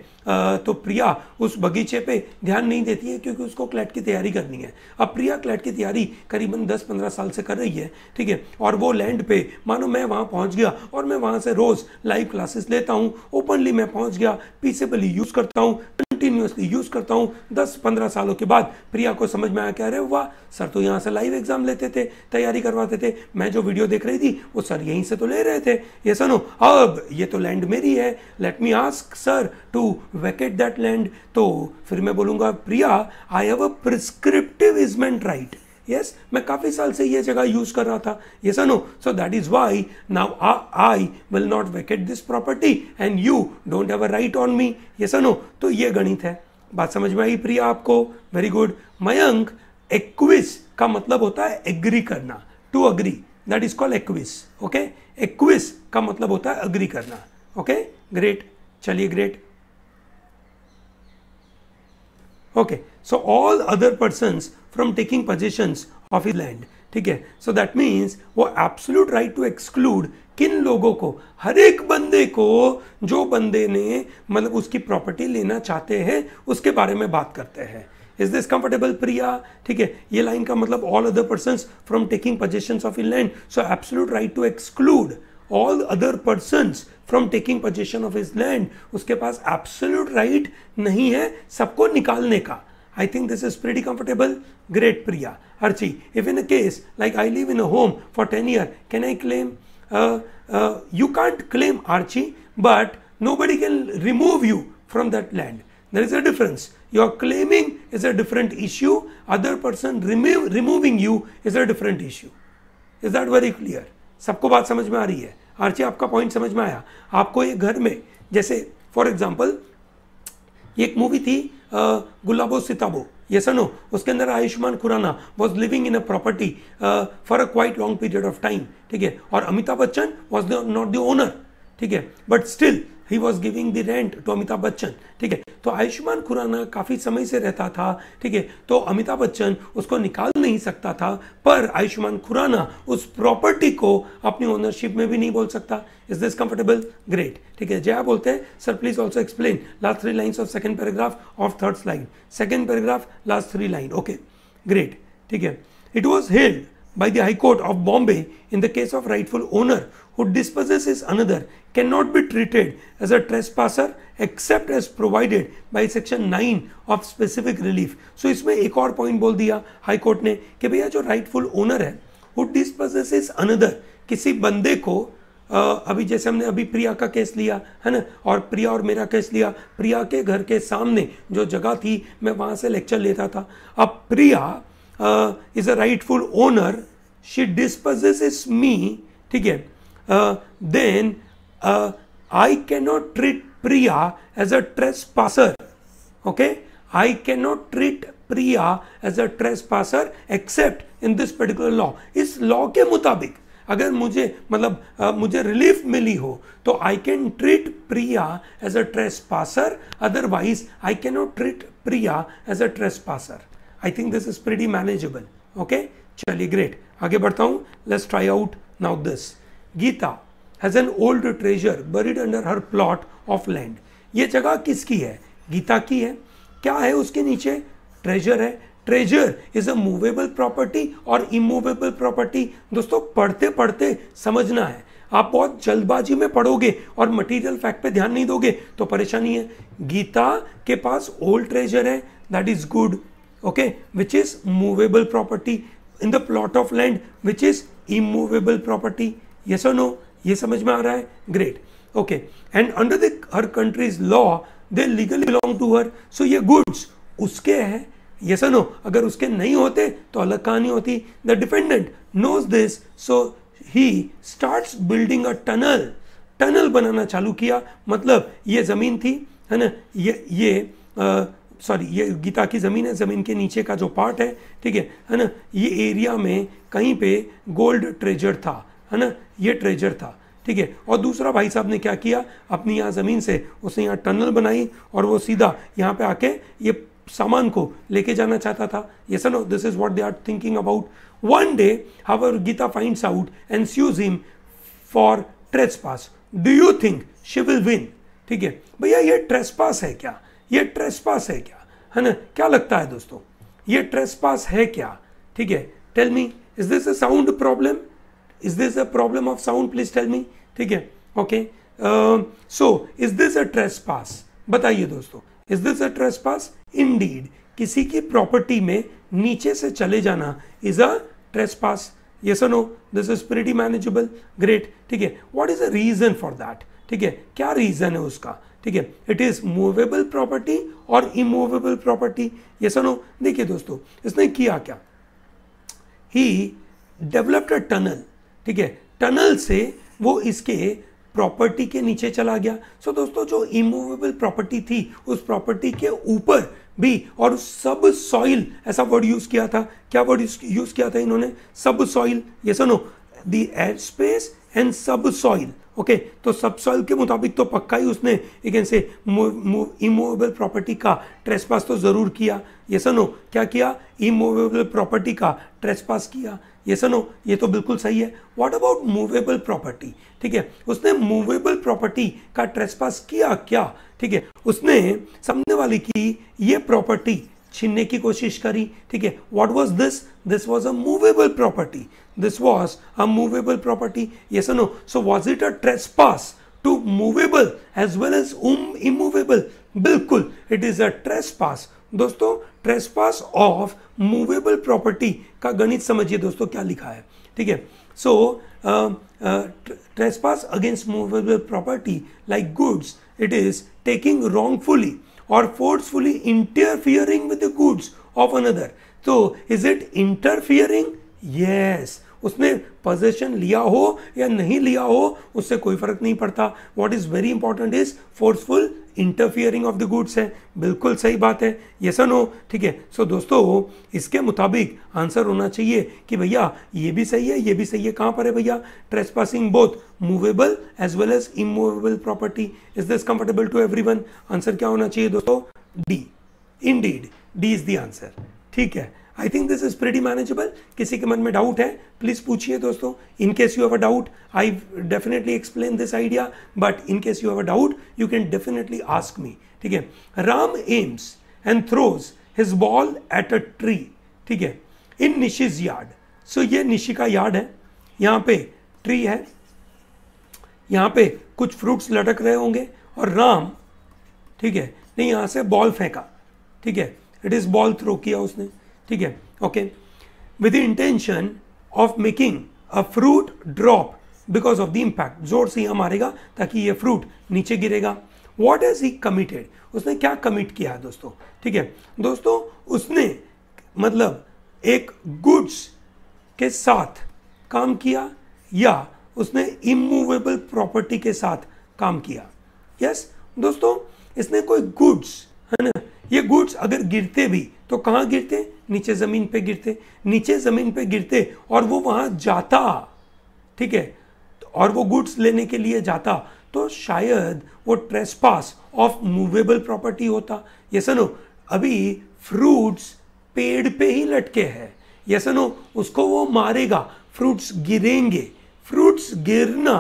तो प्रिया उस बगीचे पे ध्यान नहीं देती है क्योंकि उसको क्लैट की तैयारी करनी है। अब प्रिया क्लैट की तैयारी करीबन 10-15 साल से कर रही है, ठीक है? और वो लैंड पे, मानो मैं वहाँ पहुँच गया और मैं वहाँ से रोज़ लाइव क्लासेस लेता हूँ, ओपनली मैं पहुँच गया, पीसेबली यूज़ करता हूँ। कंटिन्यूसली यूज़ करता हूँ। दस पंद्रह सालों के बाद प्रिया को समझ में आया कि अरे वाह, सर तो यहाँ से लाइव एग्ज़ाम लेते थे, तैयारी करवाते थे। मैं जो वीडियो देख रही थी, वो सर यहीं से तो ले रहे थे। ये सुनो, अब ये तो लैंड मेरी है। Let me ask sir to vacate that land तो फिर मैं बोलूँगा, Priya I have a prescriptive easement right yes मैं काफ़ी साल से ये जगह यूज़ कर रहा था। Yes no so that is why now I will not vacate this property and you don't have a right on me yes no तो ये गणित है। बात समझ में आई प्रिया आपको? वेरी गुड मयंक एक्विस का मतलब होता है एग्री करना। To agree that is called acquiesce okay acquiesce का मतलब होता है अग्री करना ओके? ग्रेट चलिए great okay so all other person from taking possessions of his land ठीक है? सो दैट मीन्स वो एब्सोल्यूट राइट टू एक्सक्लूड किन लोगों को? हर एक बंदे को जो बंदे ने मतलब उसकी प्रॉपर्टी लेना चाहते हैं, उसके बारे में बात करते हैं। इज़ दिस कंफर्टेबल प्रिया ठीक है? ये लाइन का मतलब all other person from taking possession of in land so absolute right to exclude all other person from taking possession of his land उसके पास एब्सोल्यूट राइट नहीं है सबको निकालने का। I think this is pretty comfortable. Great, Priya. Archie, if in a case like I live in a home for 10 years, can I claim? Uh, uh, you can't claim Archie, but nobody can remove you from that land. There is a difference. Your claiming is a different issue. Other person remove, removing you is a different issue. Is that very clear? सबको बात समझ में आ रही है Archie आपका point समझ में आया आपको ये घर में जैसे फॉर एग्ज़ाम्पल एक मूवी थी गुलाबो सिताबो ये सनो, उसके अंदर Ayushmann Khurana was living in a property for a quite long period of time ठीक है? और Amitabh Bachchan was not the owner ठीक है? But still he was giving the rent to Amitabh Bachchan ठीक है? तो आयुष्मान खुराना काफ़ी समय से रहता था, ठीक है? तो अमिताभ बच्चन उसको निकाल नहीं सकता था, पर आयुष्मान खुराना उस प्रॉपर्टी को अपनी ओनरशिप में भी नहीं बोल सकता। इज़ दिस कंफर्टेबल ग्रेट ठीक है, जया बोलते हैं sir please also explain last three lines of second paragraph of third line second paragraph last three line okay great ठीक है it was held by the High Court of Bombay in the case of rightful owner who dispossesses another cannot be treated as a trespasser except as provided by section 9 of specific relief. So इसमें एक और point बोल दिया high court ने कि भैया जो rightful owner है वो डिस्पोजेसेस अनदर किसी बंदे को अभी जैसे हमने अभी प्रिया का केस लिया है ना और प्रिया और मेरा केस लिया प्रिया के घर के सामने जो जगह थी मैं वहाँ से लेक्चर लेता था अब Priya is a rightful owner she dispossesses me ठीक है then I cannot treat Priya as a trespasser. Okay? I cannot treat Priya as a trespasser except in this particular law. इस लॉ के मुताबिक अगर मुझे मतलब आ, मुझे रिलीफ मिली हो तो I can treat Priya as a trespasser otherwise I cannot treat Priya as a trespasser I think this is pretty manageable okay चलिए ग्रेट आगे बढ़ता हूँ. Let's try out now this Geeta has an old treasure buried under her plot of land ये जगह किसकी है? गीता की है. क्या है उसके नीचे? ट्रेजर है. Treasure is a movable property और इमूवेबल प्रॉपर्टी दोस्तों, पढ़ते पढ़ते समझना है. आप बहुत जल्दबाजी में पढ़ोगे और मटेरियल फैक्ट पे ध्यान नहीं दोगे तो परेशानी है. गीता के पास ओल्ड ट्रेजर है. That is good okay which is movable property in the plot of land which is immovable property yes और नो ये समझ में आ रहा है? Great okay and under the her country's law they legally belong to her so ये goods उसके हैं. ये सनो अगर उसके नहीं होते तो अलग कहानी होती. The defendant knows this so he start building a tunnel tunnel बनाना चालू किया. मतलब ये ज़मीन थी, है ना? ये ये सॉरी, ये गीता की ज़मीन है, ज़मीन के नीचे का जो पार्ट है, ठीक है है ना? ये एरिया में कहीं पे गोल्ड ट्रेजर था, है ना? ये ट्रेजर था, ठीक है? और दूसरा भाई साहब ने क्या किया? अपनी यहाँ ज़मीन से उसने यहाँ टनल बनाई और वो सीधा यहाँ पे आके ये सामान को लेके जाना चाहता था। ये सनो this is what they are thinking about one day however Geeta finds out and sues him for trespass do you think she will win ठीक है? भैया, ये ट्रेस पास है क्या? ये ट्रेस पास है क्या? है ना? क्या लगता है दोस्तों? ये ट्रेस पास है क्या? ठीक है tell me is this a sound problem is this a problem of sound please tell me ठीक है okay so is this a trespass बताइए दोस्तों is this a trespass indeed किसी की प्रॉपर्टी में नीचे से चले जाना is a trespass yes or no this is pretty manageable, great. ठीक है, what is the reason for that? ठीक है, क्या रीजन है उसका? ठीक है? इट इज़ मूवेबल प्रॉपर्टी और इमूवेबल प्रॉपर्टी ये सुनो देखिए दोस्तों इसने किया क्या? ही डेवलप्ड अ टनल ठीक है? टनल से वो इसके प्रॉपर्टी के नीचे चला गया। सो so, दोस्तों जो इमूवेबल प्रॉपर्टी थी उस प्रॉपर्टी के ऊपर भी और सब सॉइल ऐसा वर्ड यूज़ किया था। क्या वर्ड यूज़ किया था इन्होंने? सब सॉइल ये सुनो the air space and subsoil okay तो सब सॉइल के मुताबिक तो पक्का ही उसने एक ऐसे इमूवेबल प्रॉपर्टी का ट्रेसपास तो ज़रूर किया। ये सनो क्या किया? इमूवेबल प्रॉपर्टी का ट्रेसपास किया। ये सनो ये तो बिल्कुल सही है। व्हाट अबाउट मूवेबल प्रॉपर्टी ठीक है, उसने मूवेबल प्रॉपर्टी का ट्रेसपास किया क्या? ठीक है, उसने सामने वाले की ये प्रॉपर्टी छीनने की कोशिश करी, ठीक है? What was this this was a movable property this was a movable property ये yes no so was it a trespass to movable as well as um immovable बिल्कुल इट इज़ अ ट्रेसपास दोस्तों trespass of movable property का गणित समझिए दोस्तों क्या लिखा है, ठीक है? So trespass against movable property like goods it is taking wrongfully. Or forcefully interfering with the goods of another so is it interfering yes उसने पोजेशन लिया हो या नहीं लिया हो उससे कोई फ़र्क नहीं पड़ता what is very important is forceful interfering of the goods है। बिल्कुल सही बात है। ये सन हो ठीक है। सो दोस्तों, इसके मुताबिक आंसर होना चाहिए कि भैया, ये भी सही है, ये भी सही है। कहाँ पर है भैया? Trespassing both movable as well as immovable property is this comfortable to every answer क्या होना चाहिए दोस्तों? D in D is the answer ठीक है। I think this is pretty manageable किसी के मन में डाउट है प्लीज़ पूछिए दोस्तों. In case you have a doubt I definitely explain this idea but in case you have a doubt you can definitely ask me ठीक है? Ram aims and throws his ball at a tree ठीक है? इन निशिज yard सो ये निशी का yard है. यहाँ पे tree है. यहाँ पे कुछ फ्रूट्स लटक रहे होंगे और राम ठीक है? नहीं, यहाँ से बॉल फेंका. ठीक है? इट इज़ बॉल थ्रो किया उसने. ठीक है? Okay with intention of making a fruit drop because of the impact ज़ोर से यहाँ मारेगा ताकि ये फ्रूट नीचे गिरेगा। वॉट इज़ ही कमिटेड उसने क्या कमिट किया है दोस्तों? ठीक है? दोस्तों, उसने मतलब एक गुड्स के साथ काम किया या उसने इमूवेबल प्रॉपर्टी के साथ काम किया? Yes yes? दोस्तों, इसने कोई गुड्स है ना? ये गुड्स अगर गिरते भी तो कहाँ गिरते? नीचे ज़मीन पे गिरते, नीचे ज़मीन पे गिरते और वो वहाँ जाता, ठीक है? और वो गुड्स लेने के लिए जाता तो शायद वो trespass of movable property होता। ये सनो, अभी फ्रूट्स पेड़ पे ही लटके हैं। ये सनो, उसको वो मारेगा फ्रूट्स गिरेंगे। फ्रूट्स गिरना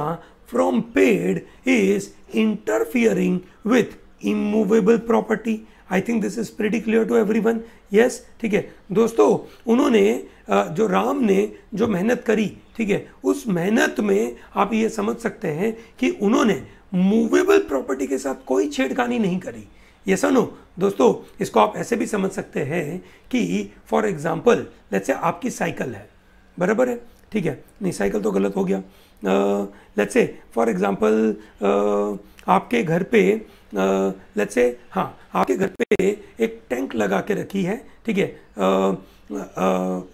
फ्रॉम पेड़ is interfering with immovable property I think this is pretty clear to everyone yes ठीक है। दोस्तों, उन्होंने जो राम ने जो मेहनत करी, ठीक है, उस मेहनत में आप ये समझ सकते हैं कि उन्होंने मूवेबल प्रॉपर्टी के साथ कोई छेड़खानी नहीं करी। ये सुनो दोस्तों, इसको आप ऐसे भी समझ सकते हैं कि फॉर एग्ज़ाम्पल लेट्स से आपकी साइकिल है। बराबर है? ठीक है। नहीं साइकिल तो गलत हो गया। लेट्स से फॉर एग्ज़ाम्पल आपके घर पे लेट्स से हाँ आपके घर पे एक टैंक लगा के रखी है, ठीक है?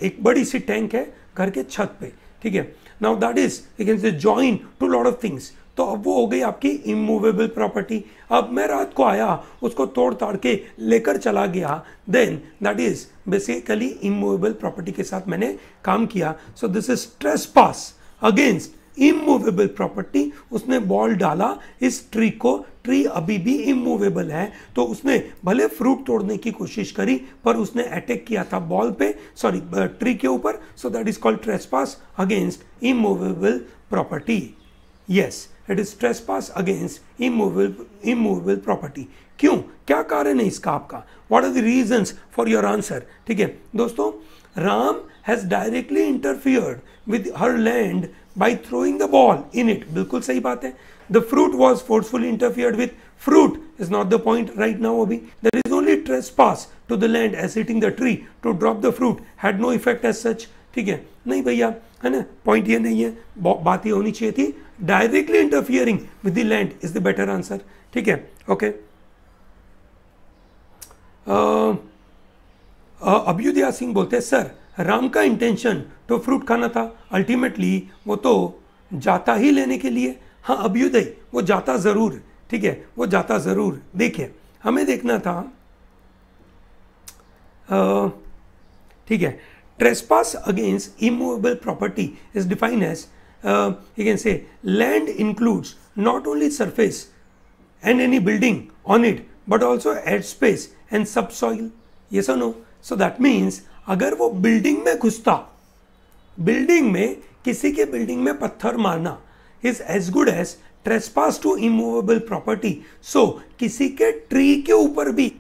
एक बड़ी सी टैंक है घर के छत पे, ठीक है? Now that is you can say join to lot of things तो अब वो हो गई आपकी इमूवेबल प्रॉपर्टी अब मैं रात को आया, उसको तोड़ ताड़ के लेकर चला गया then that is basically immovable property के साथ मैंने काम किया. So this is trespass against immovable property उसने बॉल डाला इस ट्री को ट्री अभी भी इमूवेबल है। तो उसने भले फ्रूट तोड़ने की कोशिश करी, पर उसने अटैक किया था बॉल पे सॉरी ट्री के ऊपर। So that is called trespass against immovable property yes it is trespass against immovable immovable property क्यों? क्या कारण है इसका आपका? What are the reason for your answer ठीक है, दोस्तों, Ram has directly interfered with her land by throwing the ball in it बिल्कुल सही बात है। The fruit was forcefully interfered with fruit is not the point right now, abhi. There is only trespass to the land as hitting the tree to drop the fruit. Had no effect as such. ठीक है? नहीं भैया, है ना? Point ये नहीं है। बात ये होनी चाहिए थी। Directly interfering with the land is the better answer ठीक है? ओके अभ्युदया सिंह बोलते हैं सर राम का इंटेंशन तो फ्रूट खाना था। अल्टीमेटली वो तो जाता ही लेने के लिए। हाँ अभ्युदय वो जाता ज़रूर, ठीक है, वो जाता ज़रूर। देखिए, हमें देखना था ठीक है trespass against immovable property is define as you can say land includes not only surface and any building on it but also add space and subsoil ये so no so that means अगर वो building में घुसता building में, किसी के building में पत्थर मारना is as good as trespass to immovable property so किसी के ट्री के ऊपर भी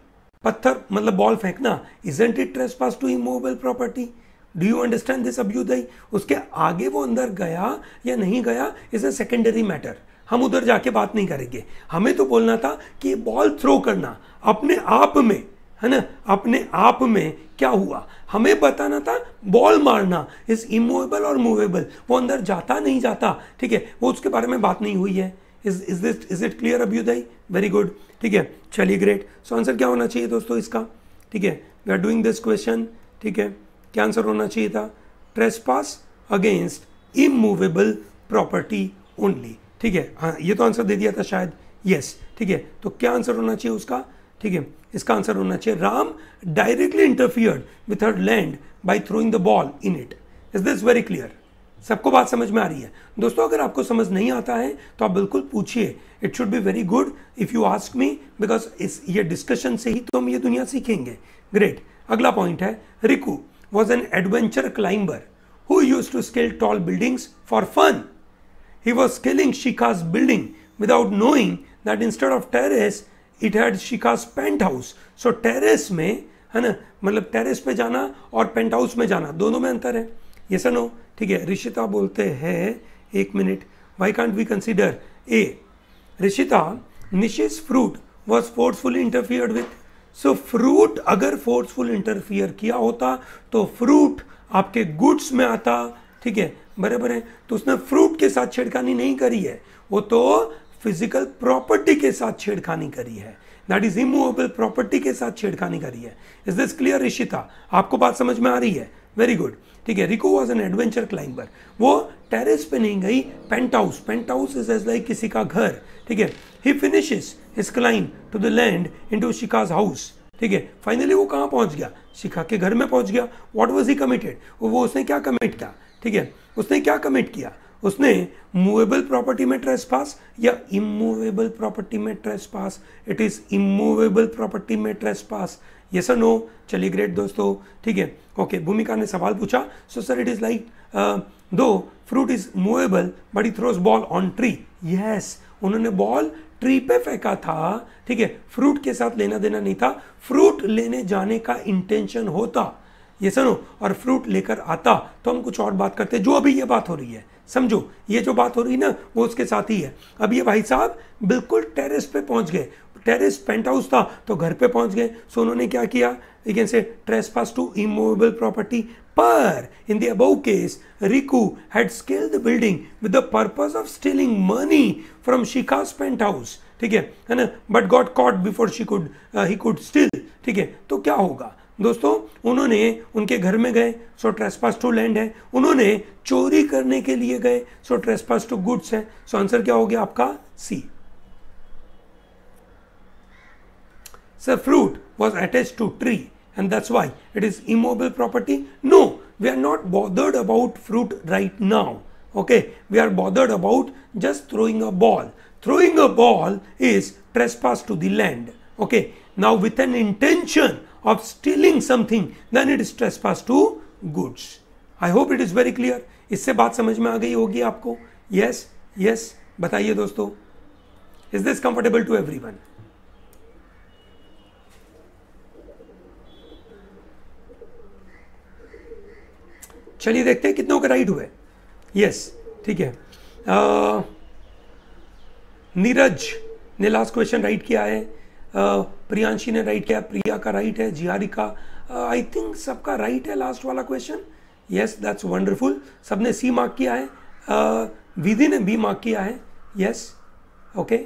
पत्थर मतलब बॉल फेंकना isn't it trespass to immovable property do you understand this Abhyuday? उसके आगे वो अंदर गया या नहीं गया इज़ अ सेकेंडरी मैटर हम उधर जाके बात नहीं करेंगे। हमें तो बोलना था कि बॉल थ्रो करना, अपने आप में है ना? अपने आप में क्या हुआ? हमें बताना था, बॉल मारना इज़ इमूवेबल और मूवेबल वो अंदर जाता नहीं जाता, ठीक है? वो उसके बारे में बात नहीं हुई है। Is is this is it clear Abhyuday? Very good ठीक है? चलिए ग्रेट सो आंसर क्या होना चाहिए दोस्तों इसका? ठीक है? We are doing this question ठीक है? क्या आंसर होना चाहिए था? Trespass against immovable property only ठीक है? हाँ ये तो आंसर दे दिया था शायद. यस ठीक है? तो क्या आंसर होना चाहिए उसका? ठीक है? इसका आंसर होना चाहिए, Ram directly interfered with her land by throwing the ball in it is this very clear सबको बात समझ में आ रही है? दोस्तों, अगर आपको समझ नहीं आता है तो आप बिल्कुल पूछिए। It should be very good if you ask me because इस, ये डिस्कशन से ही तो हम ये दुनिया सीखेंगे। ग्रेट अगला पॉइंट है, Riku was an adventure climber who use to scale tall buildings for fun he was scaling Shikha's building without knowing that instead of terrace it had Shikha's paint house so terrace में, है ना मतलब terrace पे जाना और paint house में जाना, दोनों में अंतर है। ये सर नो ठीक है ऋषिता बोलते हैं, एक minute why can't we consider a Rishita निशिस fruit was forcefully interfered with so fruit अगर फोर्सफुल इंटरफियर किया होता तो फ्रूट आपके गुड्स में आता, ठीक है, बराबर है। तो उसने फ्रूट के साथ छेड़खानी नहीं करी है। वो तो फ़िज़िकल प्रॉपर्टी के साथ छेड़खानी करी है। दैट इज़ इमूवेबल प्रॉपर्टी के साथ छेड़खानी करी है। इज़ दिस क्लियर ऋषिता आपको बात समझ में आ रही है? वेरी गुड ठीक है Riko was an adventure climber वो टेरेस पे नहीं गई paint house paint house is as like किसी का घर। ठीक है he finishes his climb to the land into Shikha's house ठीक है फाइनली वो कहाँ पहुँच गया? शिखा के घर में पहुँच गया। वॉट वॉज़ ही कमिटेड वो उसने क्या कमिट किया? ठीक है, उसने क्या कमिट किया? उसने मूवेबल प्रॉपर्टी में ट्रेस पास या इमूवेबल प्रॉपर्टी में trespass it is immovable property में ट्रेस पास ये सर नो चलिए ग्रेट दोस्तों, ठीक है? ओके भूमिका ने सवाल पूछा so sir it is like though fruit is movable but he throws ball on tree yes उन्होंने बॉल ट्री पे फेंका था, ठीक है? फ्रूट के साथ लेना देना नहीं था। फ्रूट लेने जाने का इंटेंशन होता। ये सुनो, और फ्रूट लेकर आता तो हम कुछ और बात करते जो अभी ये बात हो रही है, समझो, ये जो बात हो रही है ना, वो उसके साथ ही है। अब ये भाई साहब बिल्कुल टेरेस पे पहुँच गए। टेरेस पेंट हाउस था तो घर पे पहुँच गए। सो उन्होंने क्या किया? यू कैन से पास टू इमूवेबल प्रॉपर्टी पर in the above case Riku had scale the building with the purpose of stealing money from Shikha's paint house ठीक है? है ना? But got caught before she could he could still ठीक है? तो क्या होगा? दोस्तों उन्होंने उनके घर में गए सो ट्रेसपास टू लैंड है। उन्होंने चोरी करने के लिए गए सो ट्रेसपास टू गुड्स है। सो आंसर क्या हो गया आपका? See sir fruit was attach to tree and that's why it is immobile property no we are not bothered about fruit right now Okay, we are bothered about just throwing a ball. Throwing a ball is trespass to the land. Okay, now with an intention of stealing something, then it is trespass to goods. I hope it is very clear. इससे बात समझ में आ गई होगी आपको. Yes yes बताइए दोस्तों. Is this comfortable to everyone चलिए देखते हैं कितनों के राइट हुए यस ठीक है. नीरज ने लास्ट क्वेश्चन राइट किया है. प्रियांशी ने राइट किया प्रिया का राइट है जियारी का आई थिंक सबका राइट है लास्ट वाला क्वेश्चन यस दैट्स वंडरफुल सबने सी मार्क किया है। विधि ने बी मार्क किया है। यस ओके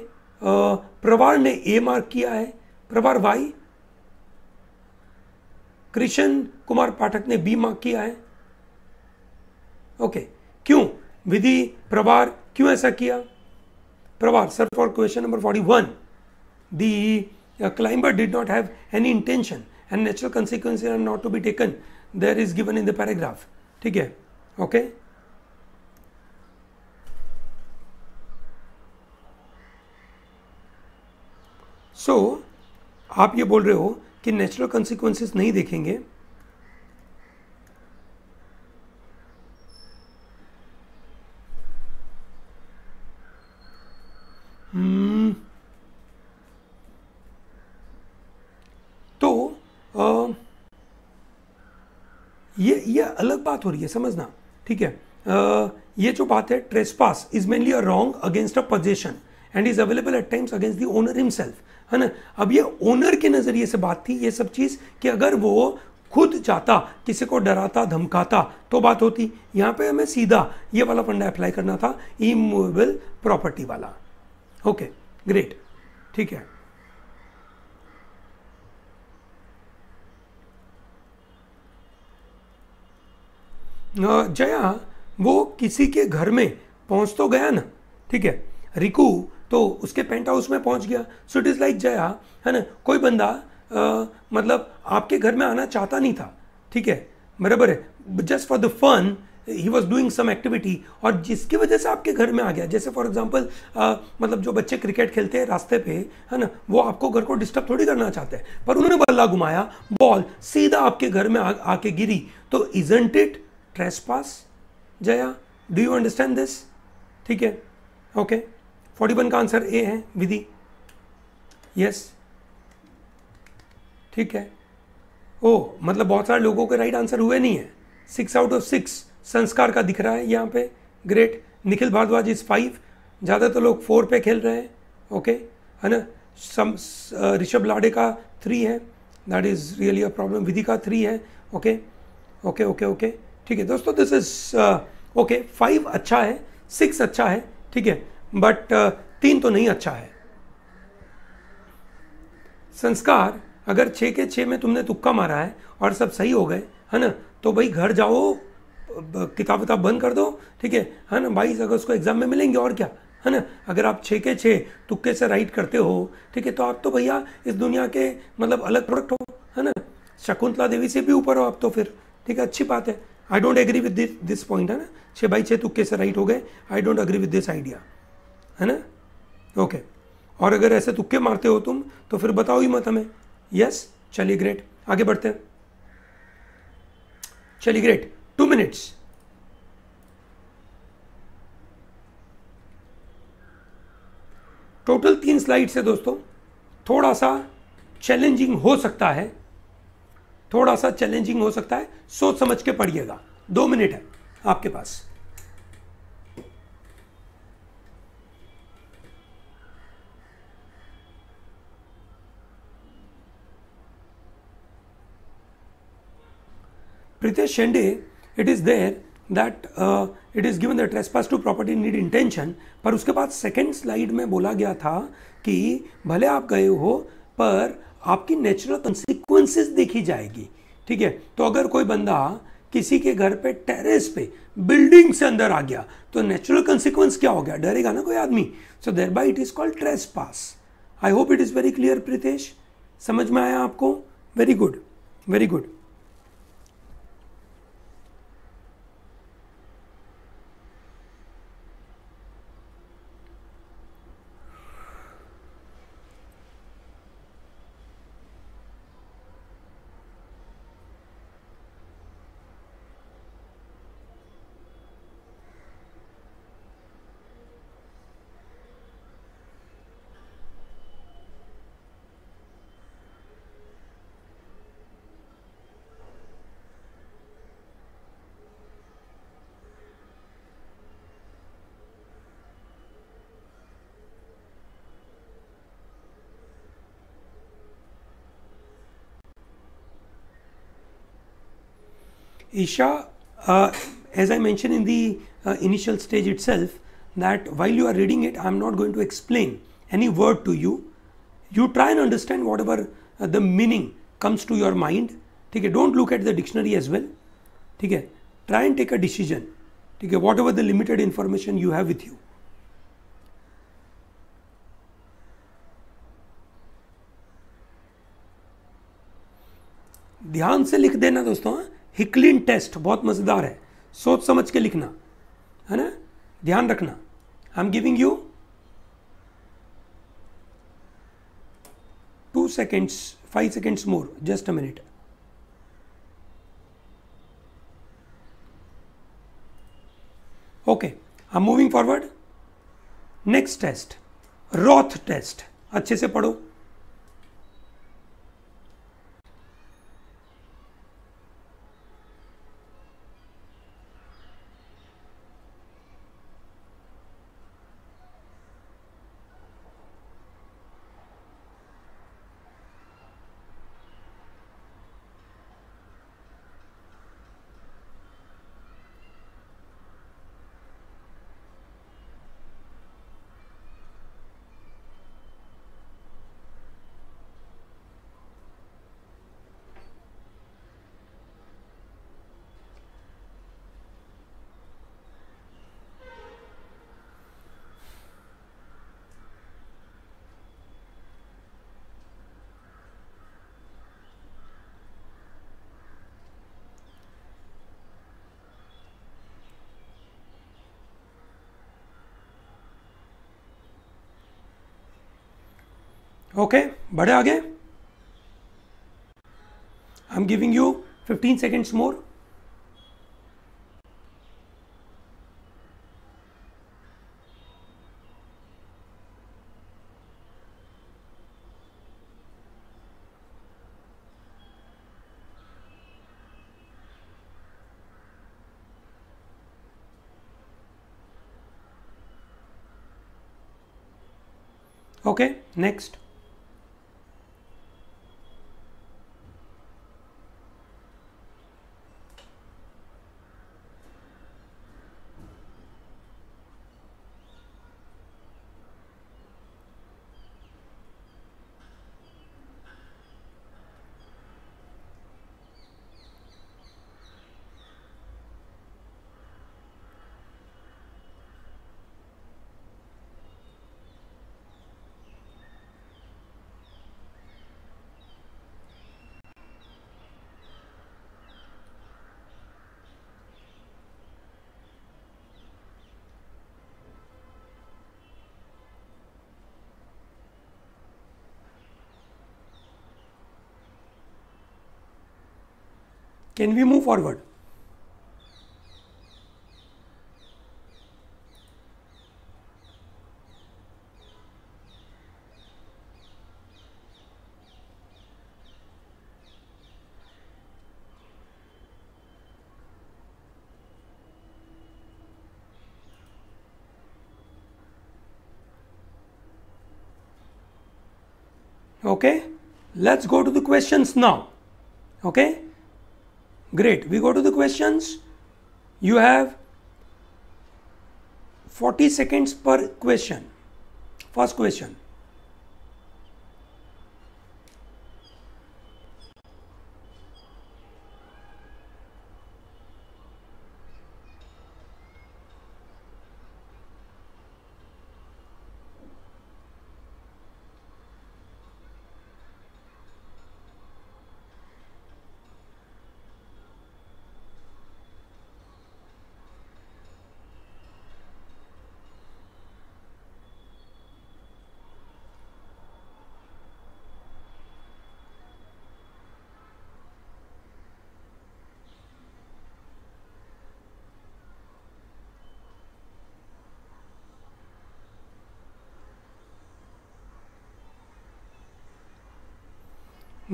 प्रवार ने ए मार्क किया है। प्रवार वाई कृष्ण कुमार पाठक ने बी मार्क किया है। ओके. क्यों? विधि, प्रवार, क्यों ऐसा किया? Pravar sir for question number forty one the climber did not have any intention and natural consequence are not to be taken there is given in the paragraph ठीक है? Okay सो आप ये बोल रहे हो कि नेचुरल कंसिक्वेंसेस नहीं देखेंगे। हम्म। तो आ, ये ये अलग बात हो रही है समझना ठीक है? आ, ये जो बात है trespass is mainly a wrong against a possession and is available at times against the owner himself है ना? अब ये ओनर के नज़रिए से बात थी ये सब चीज़ कि अगर वो खुद जाता किसी को डराता धमकाता तो बात होती। यहाँ पे हमें सीधा ये वाला फंडा अप्लाई करना था इमूवेबल प्रॉपर्टी वाला। ओके ग्रेट ठीक है? जया वो किसी के घर में पहुँच तो गया ना ठीक है? रिकू तो उसके पेंट हाउस में पहुँच गया। So it is like Jaya है ना? कोई बंदा आ, मतलब आपके घर में आना चाहता नहीं था ठीक है? बराबर है। Just for the fun he was doing some activity और जिसकी वजह से आपके घर में आ गया। जैसे फॉर एग्ज़ाम्पल मतलब जो बच्चे क्रिकेट खेलते हैं रास्ते पे है ना? वो आपको घर को डिस्टर्ब थोड़ी करना चाहते हैं। पर उन्होंने बल्ला घुमाया बॉल सीधा आपके घर में आके गिरी। तो isn't it trespass Jaya do you understand this ठीक है? ओके फोर्टी वन का आंसर ए है, विधि। यस ठीक है? ओ मतलब बहुत सारे लोगों के राइट आंसर हुए नहीं है। सिक्स आउट ऑफ़ सिक्स संस्कार का दिख रहा है यहाँ पे। Great Nikhil Bhardwaj is five ज़्यादातर तो लोग फोर पे खेल रहे हैं। ओके है ना? सम ऋषभ लाडे का थ्री है। That is really a problem Vidhi का थ्री है। ओके ओके ओके ओके ठीक है दोस्तों दिस इज़ ओके फाइव अच्छा है सिक्स अच्छा है ठीक है बट uh, तीन तो नहीं अच्छा है। संस्कार अगर छः के छः में तुमने तुक्का मारा है और सब सही हो गए है ना तो भाई घर जाओ किताब विताब बंद कर दो ठीक है है ना बाईस अगस्त को एग्ज़ाम में मिलेंगे और क्या है ना अगर आप छः के छः तुक्के से राइट करते हो ठीक है तो आप तो भैया इस दुनिया के मतलब अलग प्रोडक्ट हो है ना शकुंतला देवी से भी ऊपर हो आप तो फिर ठीक है अच्छी बात है। I don't agree with this this point है ना? छः बाई छः तुक्के से राइट हो गए? I don't agree with this idea है ना? ओके और अगर ऐसे तुक्के मारते हो तुम तो फिर बताओ ही मत हमें। यस चलिए ग्रेट आगे बढ़ते हैं। चलिए ग्रेट टू मिनट्स टोटल तीन स्लाइड है दोस्तों। थोड़ा सा चैलेंजिंग हो सकता है। थोड़ा सा चैलेंजिंग हो सकता है, सोच समझ के पढ़िएगा। दो मिनट है आपके पास। Pritesh Shende it is there that it is given the trespass to property need intention पर उसके बाद सेकेंड स्लाइड में बोला गया था कि भले आप गए हो, पर आपकी नेचुरल कंसिक्वेंसेस देखी जाएगी। ठीक है? तो अगर कोई बंदा किसी के घर पे टेरेस पे बिल्डिंग से अंदर आ गया तो नेचुरल कंसिक्वेंस क्या हो गया? डरेगा ना कोई आदमी? So there by it is called trespass I hope it is very clear Pritesh समझ में आया आपको? Very good very good Isha, uh, as I mentioned in the uh, initial stage itself, that while you are reading it, I am not going to explain any word to you. You try and understand whatever uh, the meaning comes to your mind. Okay, don't look at the dictionary as well. Okay, try and take a decision. Okay, whatever the limited information you have with you. ध्यान से लिख देना दोस्तों Hicklin test बहुत मज़ेदार है। सोच समझ के लिखना, है ना? ध्यान रखना। I am giving you two seconds five seconds more just a minute okay I am moving forward next test Roth test अच्छे से पढ़ो। ओके बढ़े आगे I am giving you 15 seconds more okay next Can we move forward? okay? Let's go to the questions now. Okay Great. We go to the questions. You have 40 seconds per question. First question.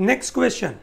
Next question.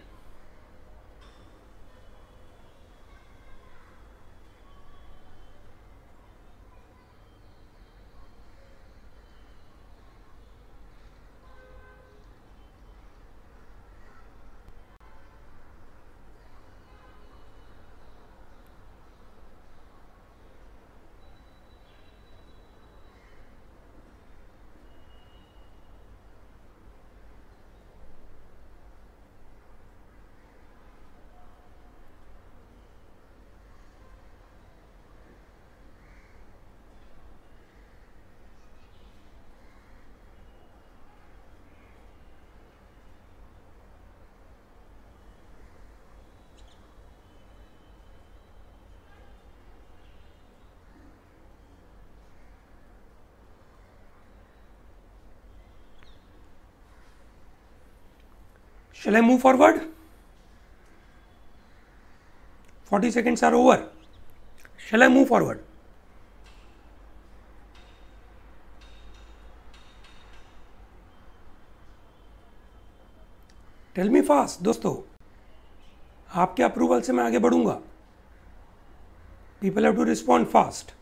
Shall I move forward? 40 seconds are over. Shall I move forward? Tell me fast दोस्तों आपके approval से मैं आगे बढ़ूँगा people have to respond fast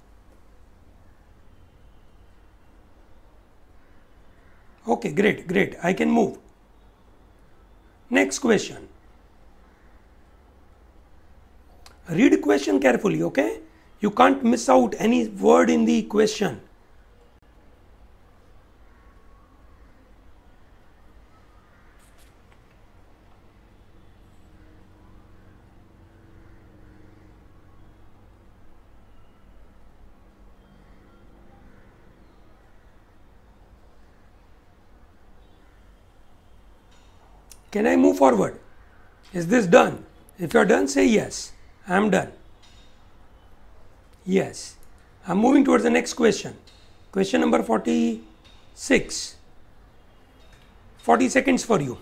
okay great great I can move Next question. Read question carefully, okay? You can't miss out any word in the question. Can I move forward? Is this done? If you are done, say yes. I am done. Yes. I am moving towards the next question. Question number 46. 40 seconds for you.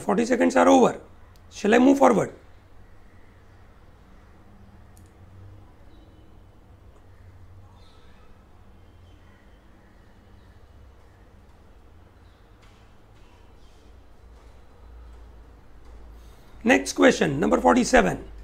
40 seconds are over. Shall I move forward? Next question, number 47.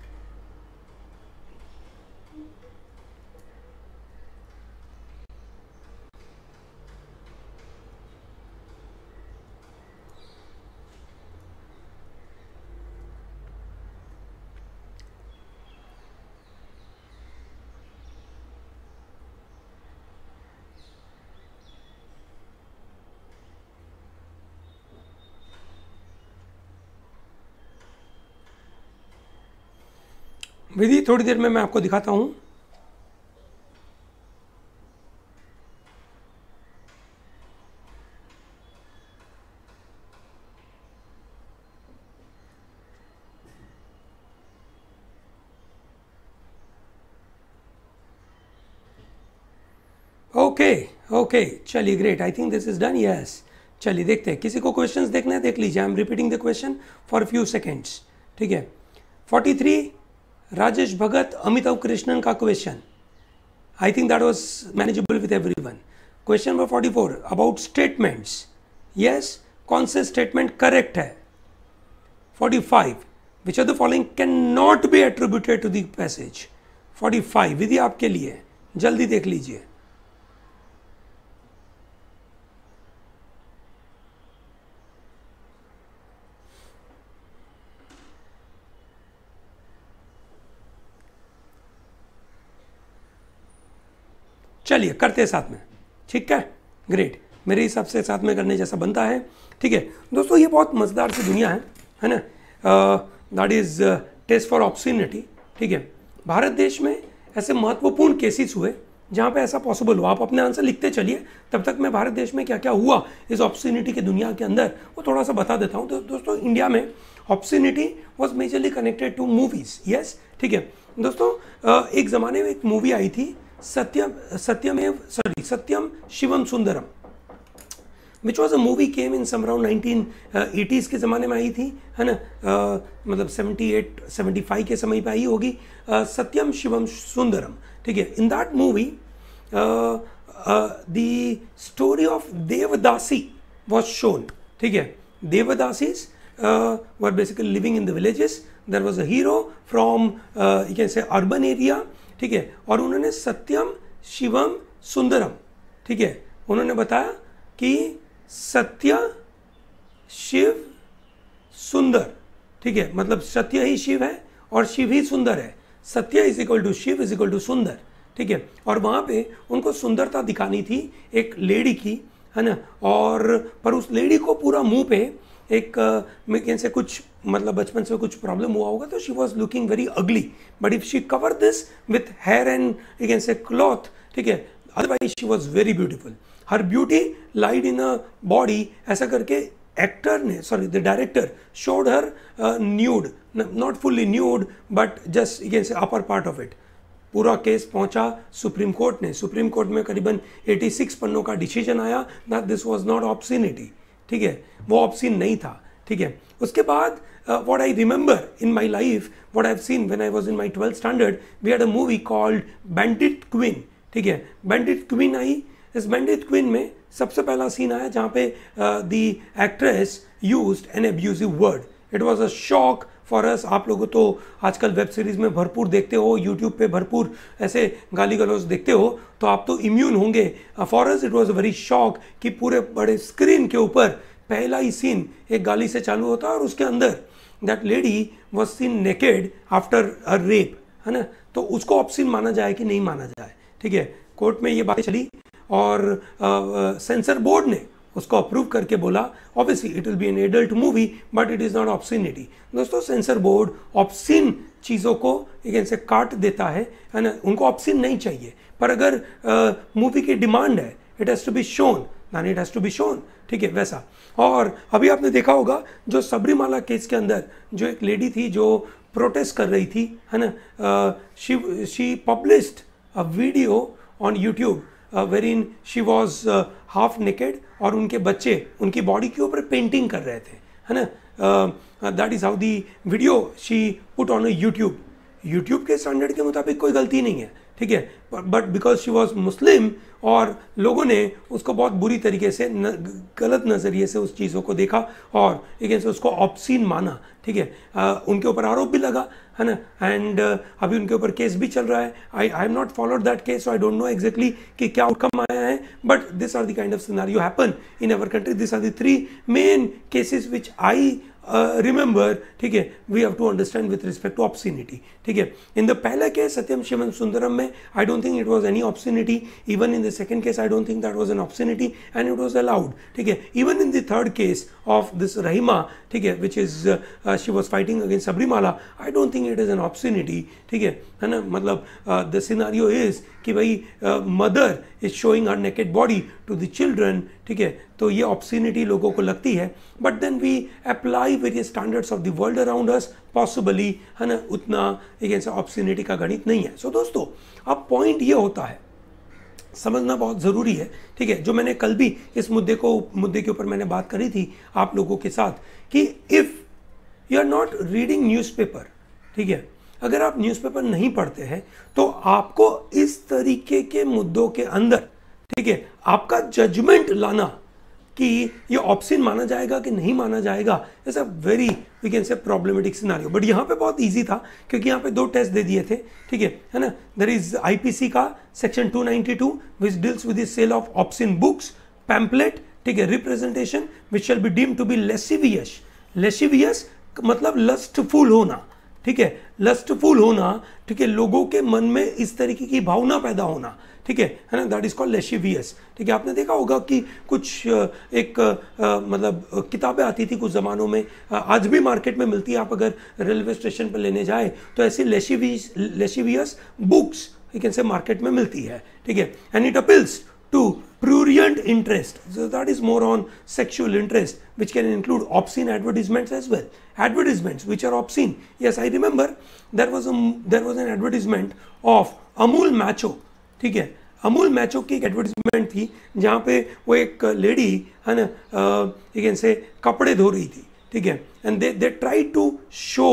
Vidhi, थोड़ी देर में मैं आपको दिखाता हूँ। Okay okay, चलिए great I think this is done yes चलिए, देखते हैं। किसी को क्वेश्चंस देखना है, देख लीजिए। I am repeating the question for few seconds ठीक है? 43 राजेश भगत अमिताभ कृष्णन का question I think that was manageable with everyone question number forty four about statements yes कौन से स्टेटमेंट करेक्ट है? Forty five which are the following can not be attributed to these forty five Vidhi आपके लिए जल्दी देख लीजिए। चलिए, करते हैं साथ में। ठीक है? ग्रेट मेरे हिसाब से साथ में करने जैसा बनता है। ठीक है? दोस्तों, ये बहुत मज़ेदार सी दुनिया है है ना? That is test for obscenity ठीक है? भारत देश में ऐसे महत्वपूर्ण केसेस हुए, जहाँ पे ऐसा पॉसिबल हुआ। आप अपने आंसर लिखते चलिए। तब तक मैं भारत देश में क्या क्या हुआ इस ऑप्सिनिटी की दुनिया के अंदर, वो थोड़ा सा बता देता हूँ। तो दोस्तों इंडिया में obscenity was majorly connected to movies yes ठीक है? दोस्तों एक ज़माने में एक मूवी आई थी Satyam Satyamev sorry Satyam Shivam Sundaram. Which was a movie came in some around nineteen eighties के ज़माने में आई थी है ना? Uh, मतलब सेवेंटी एट सेवेंटी फाइव के समय पे आई होगी। Uh, सत्यम शिवम सुंदरम। ठीक है in that movie the story of devadasi was shown ठीक है devadasis were basically living in the villages there was a hero from you can say urban area ठीक है? और उन्होंने सत्यम, शिवम, सुंदरम, ठीक है? उन्होंने बताया कि सत्य, शिव, सुंदर, ठीक है? मतलब सत्य ही शिव है और शिव ही सुंदर है। Satya is equal to Shiv is equal to Sundar, ठीक है? और वहाँ पे उनको सुंदरता दिखानी थी एक लेडी की, है ना? और पर उस लेडी को पूरा मुँह पे एक uh, से कुछ मतलब बचपन से कुछ प्रॉब्लम हुआ होगा तो she was looking very ugly but if she cover this with hair and you can say cloth ठीक है otherwise she was very beautiful her beauty lied in a body ऐसा करके एक्टर ने sorry the director showed her nude not fully nude but just you can say upper part of it पूरा case पहुँचा supreme court ने. Supreme court में करीबन 86 पन्नों का डिसीज़न आया that this was not obscenity ठीक है? वो ऑप्शन नहीं था, ठीक है? उसके बाद what I remember in my life what I've seen when I was in my twelfth standard we had a movie called Bandit Queen ठीक है? बैंडिट क्वीन आई। इस बैंडिट क्वीन में सबसे पहला सीन आया जहाँ पे the actress use an abusive word it was a shock for us. आप लोगों तो आजकल वेब सीरीज़ में भरपूर देखते हो यूट्यूब पे भरपूर ऐसे गाली गलौज देखते हो तो आप तो इम्यून होंगे। For us it was a very shock कि पूरे बड़े स्क्रीन के ऊपर पहला ही सीन एक गाली से चालू होता है और उसके अंदर that lady was seen naked after a rape है ना? तो उसको ऑप्शन माना जाए कि नहीं माना जाए, ठीक है? कोर्ट में ये बातें चली और सेंसर बोर्ड ने उसको अप्रूव करके बोला obviously it will be an adult movie but it is not obscenity दोस्तों सेंसर बोर्ड ऑप्सिन चीज़ों को एक से काट देता है है ना? उनको ऑप्सिन नहीं चाहिए। पर अगर मूवी की डिमांड है it has to be shown then it has to be shown ठीक है, वैसा। और अभी आपने देखा होगा, जो सबरीमाला केस के अंदर जो एक लेडी थी, जो प्रोटेस्ट कर रही थी, है ना? She she published a video on YouTube where in she was half naked और उनके बच्चे उनकी बॉडी के ऊपर पेंटिंग कर रहे थे है ना? That is how the video she put on YouTube YouTube के स्टैंडर्ड के मुताबिक कोई गलती नहीं है ठीक है? But because she was Muslim और लोगों ने उसको बहुत बुरी तरीके से न, गलत नज़रिए से उस चीज़ों को देखा और एक उसको ऑप्सिन माना ठीक है? उनके ऊपर आरोप भी लगा है ना? एंड uh, अभी उनके ऊपर केस भी चल रहा है। I I am not followed that case I don't know exactly कि क्या आउटकम आया है। But this are the kind of scenario happen in our country this are the three main cases which I remember ठीक है we have to understand with respect to obscenity ठीक है. In the पहले case Satyam Shivam Sundaram में I don't think it was any obscenity even in the second case I don't think that was an obscenity and it was allowed ठीक है. Even in the third case of this Rahima ठीक है which is she was fighting against Sabarimala I don't think it is an obscenity ठीक है. है ना? मतलब the scenario is कि भाई mother is showing her naked body to the children ठीक है. तो ये ऑप्सिनिटी लोगों को लगती है. But then we apply various standards of the world around us possibly है ना उतना एक ऐसा ऑप्सिनिटी का गणित नहीं है। सो so, दोस्तों अब पॉइंट ये होता है समझना बहुत ज़रूरी है ठीक है? जो मैंने कल भी इस मुद्दे को मुद्दे के ऊपर मैंने बात करी थी आप लोगों के साथ कि if you are not reading newspaper ठीक है? अगर आप न्यूज़पेपर नहीं पढ़ते हैं तो आपको इस तरीके के मुद्दों के अंदर ठीक है? आपका जजमेंट लाना कि ये ऑप्शन माना जाएगा कि नहीं माना जाएगा? It's a very we can say problematic scenario but यहाँ पे बहुत इजी था, क्योंकि यहाँ पे दो टेस्ट दे दिए थे, ठीक है? है ना? दर इज़ आईपीसी का section 292 which deals with sale of obscene books pamphlet ठीक है? Representation which shall be deemed to be lascivious lascivious मतलब लस्टफुल होना। ठीक है? लस्टफुल होना, ठीक है, लोगों के मन में इस तरीके की भावना पैदा होना, ठीक है? है ना? दैट इज़ कॉल्ड लेशिवियस ठीक है, आपने देखा होगा कि कुछ एक मतलब किताबें आती थी कुछ ज़मानों में आज भी मार्केट में मिलती है। आप अगर रेलवे स्टेशन पर लेने जाए तो ऐसी lascivious lascivious books can say market में मिलती है, ठीक है? And it appeals to prurient interest. So that is more on sexual interest, which can include obscene advertisements as well. Advertisements which are obscene. Yes, I remember there was a there was an advertisement of Amul Macho. ठीक है अमूल मैचो की एक advertisement थी जहाँ पे वो एक lady है ना एक से कपड़े धो रही थी ठीक है and they they try to show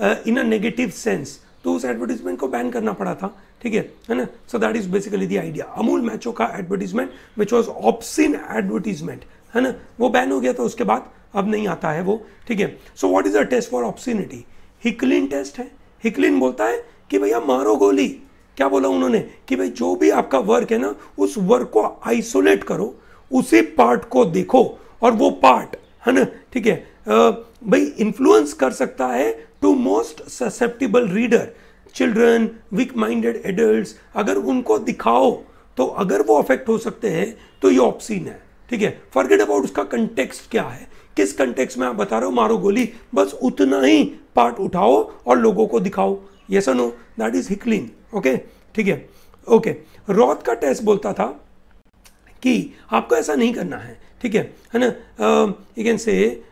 in a negative sense तो उस एडवर्टीजमेंट को बैन करना पड़ा था ठीक है है ना? So that is basically the idea Amul macho का advertisement which was obscene advertisement है ना? वो बैन हो गया था, उसके बाद अब नहीं आता है वो, ठीक है? So what is a test for obscenity Hicklin test है। हिकलिन बोलता है कि भैया मारो गोली। क्या बोला उन्होंने? कि भाई जो भी आपका वर्क है ना, उस वर्क को आइसोलेट करो, उसी पार्ट को देखो, और वो पार्ट है ना? ठीक है? भाई इंफ्लुएंस कर सकता है to most susceptible reader children weak minded adult अगर उनको दिखाओ तो अगर वो अफेक्ट हो सकते हैं तो ये ऑप्सीन है, ठीक है? फॉरगेट अबाउट उसका कंटेक्स्ट क्या है। किस कंटेक्स्ट में आप बता रहे हो? मारो गोली, बस उतना ही पार्ट उठाओ और लोगों को दिखाओ। ये sir no that is Hicklin okay ठीक है? ओके रॉथ का टेस्ट बोलता था कि आपको ऐसा नहीं करना है, ठीक है? है ना? You can say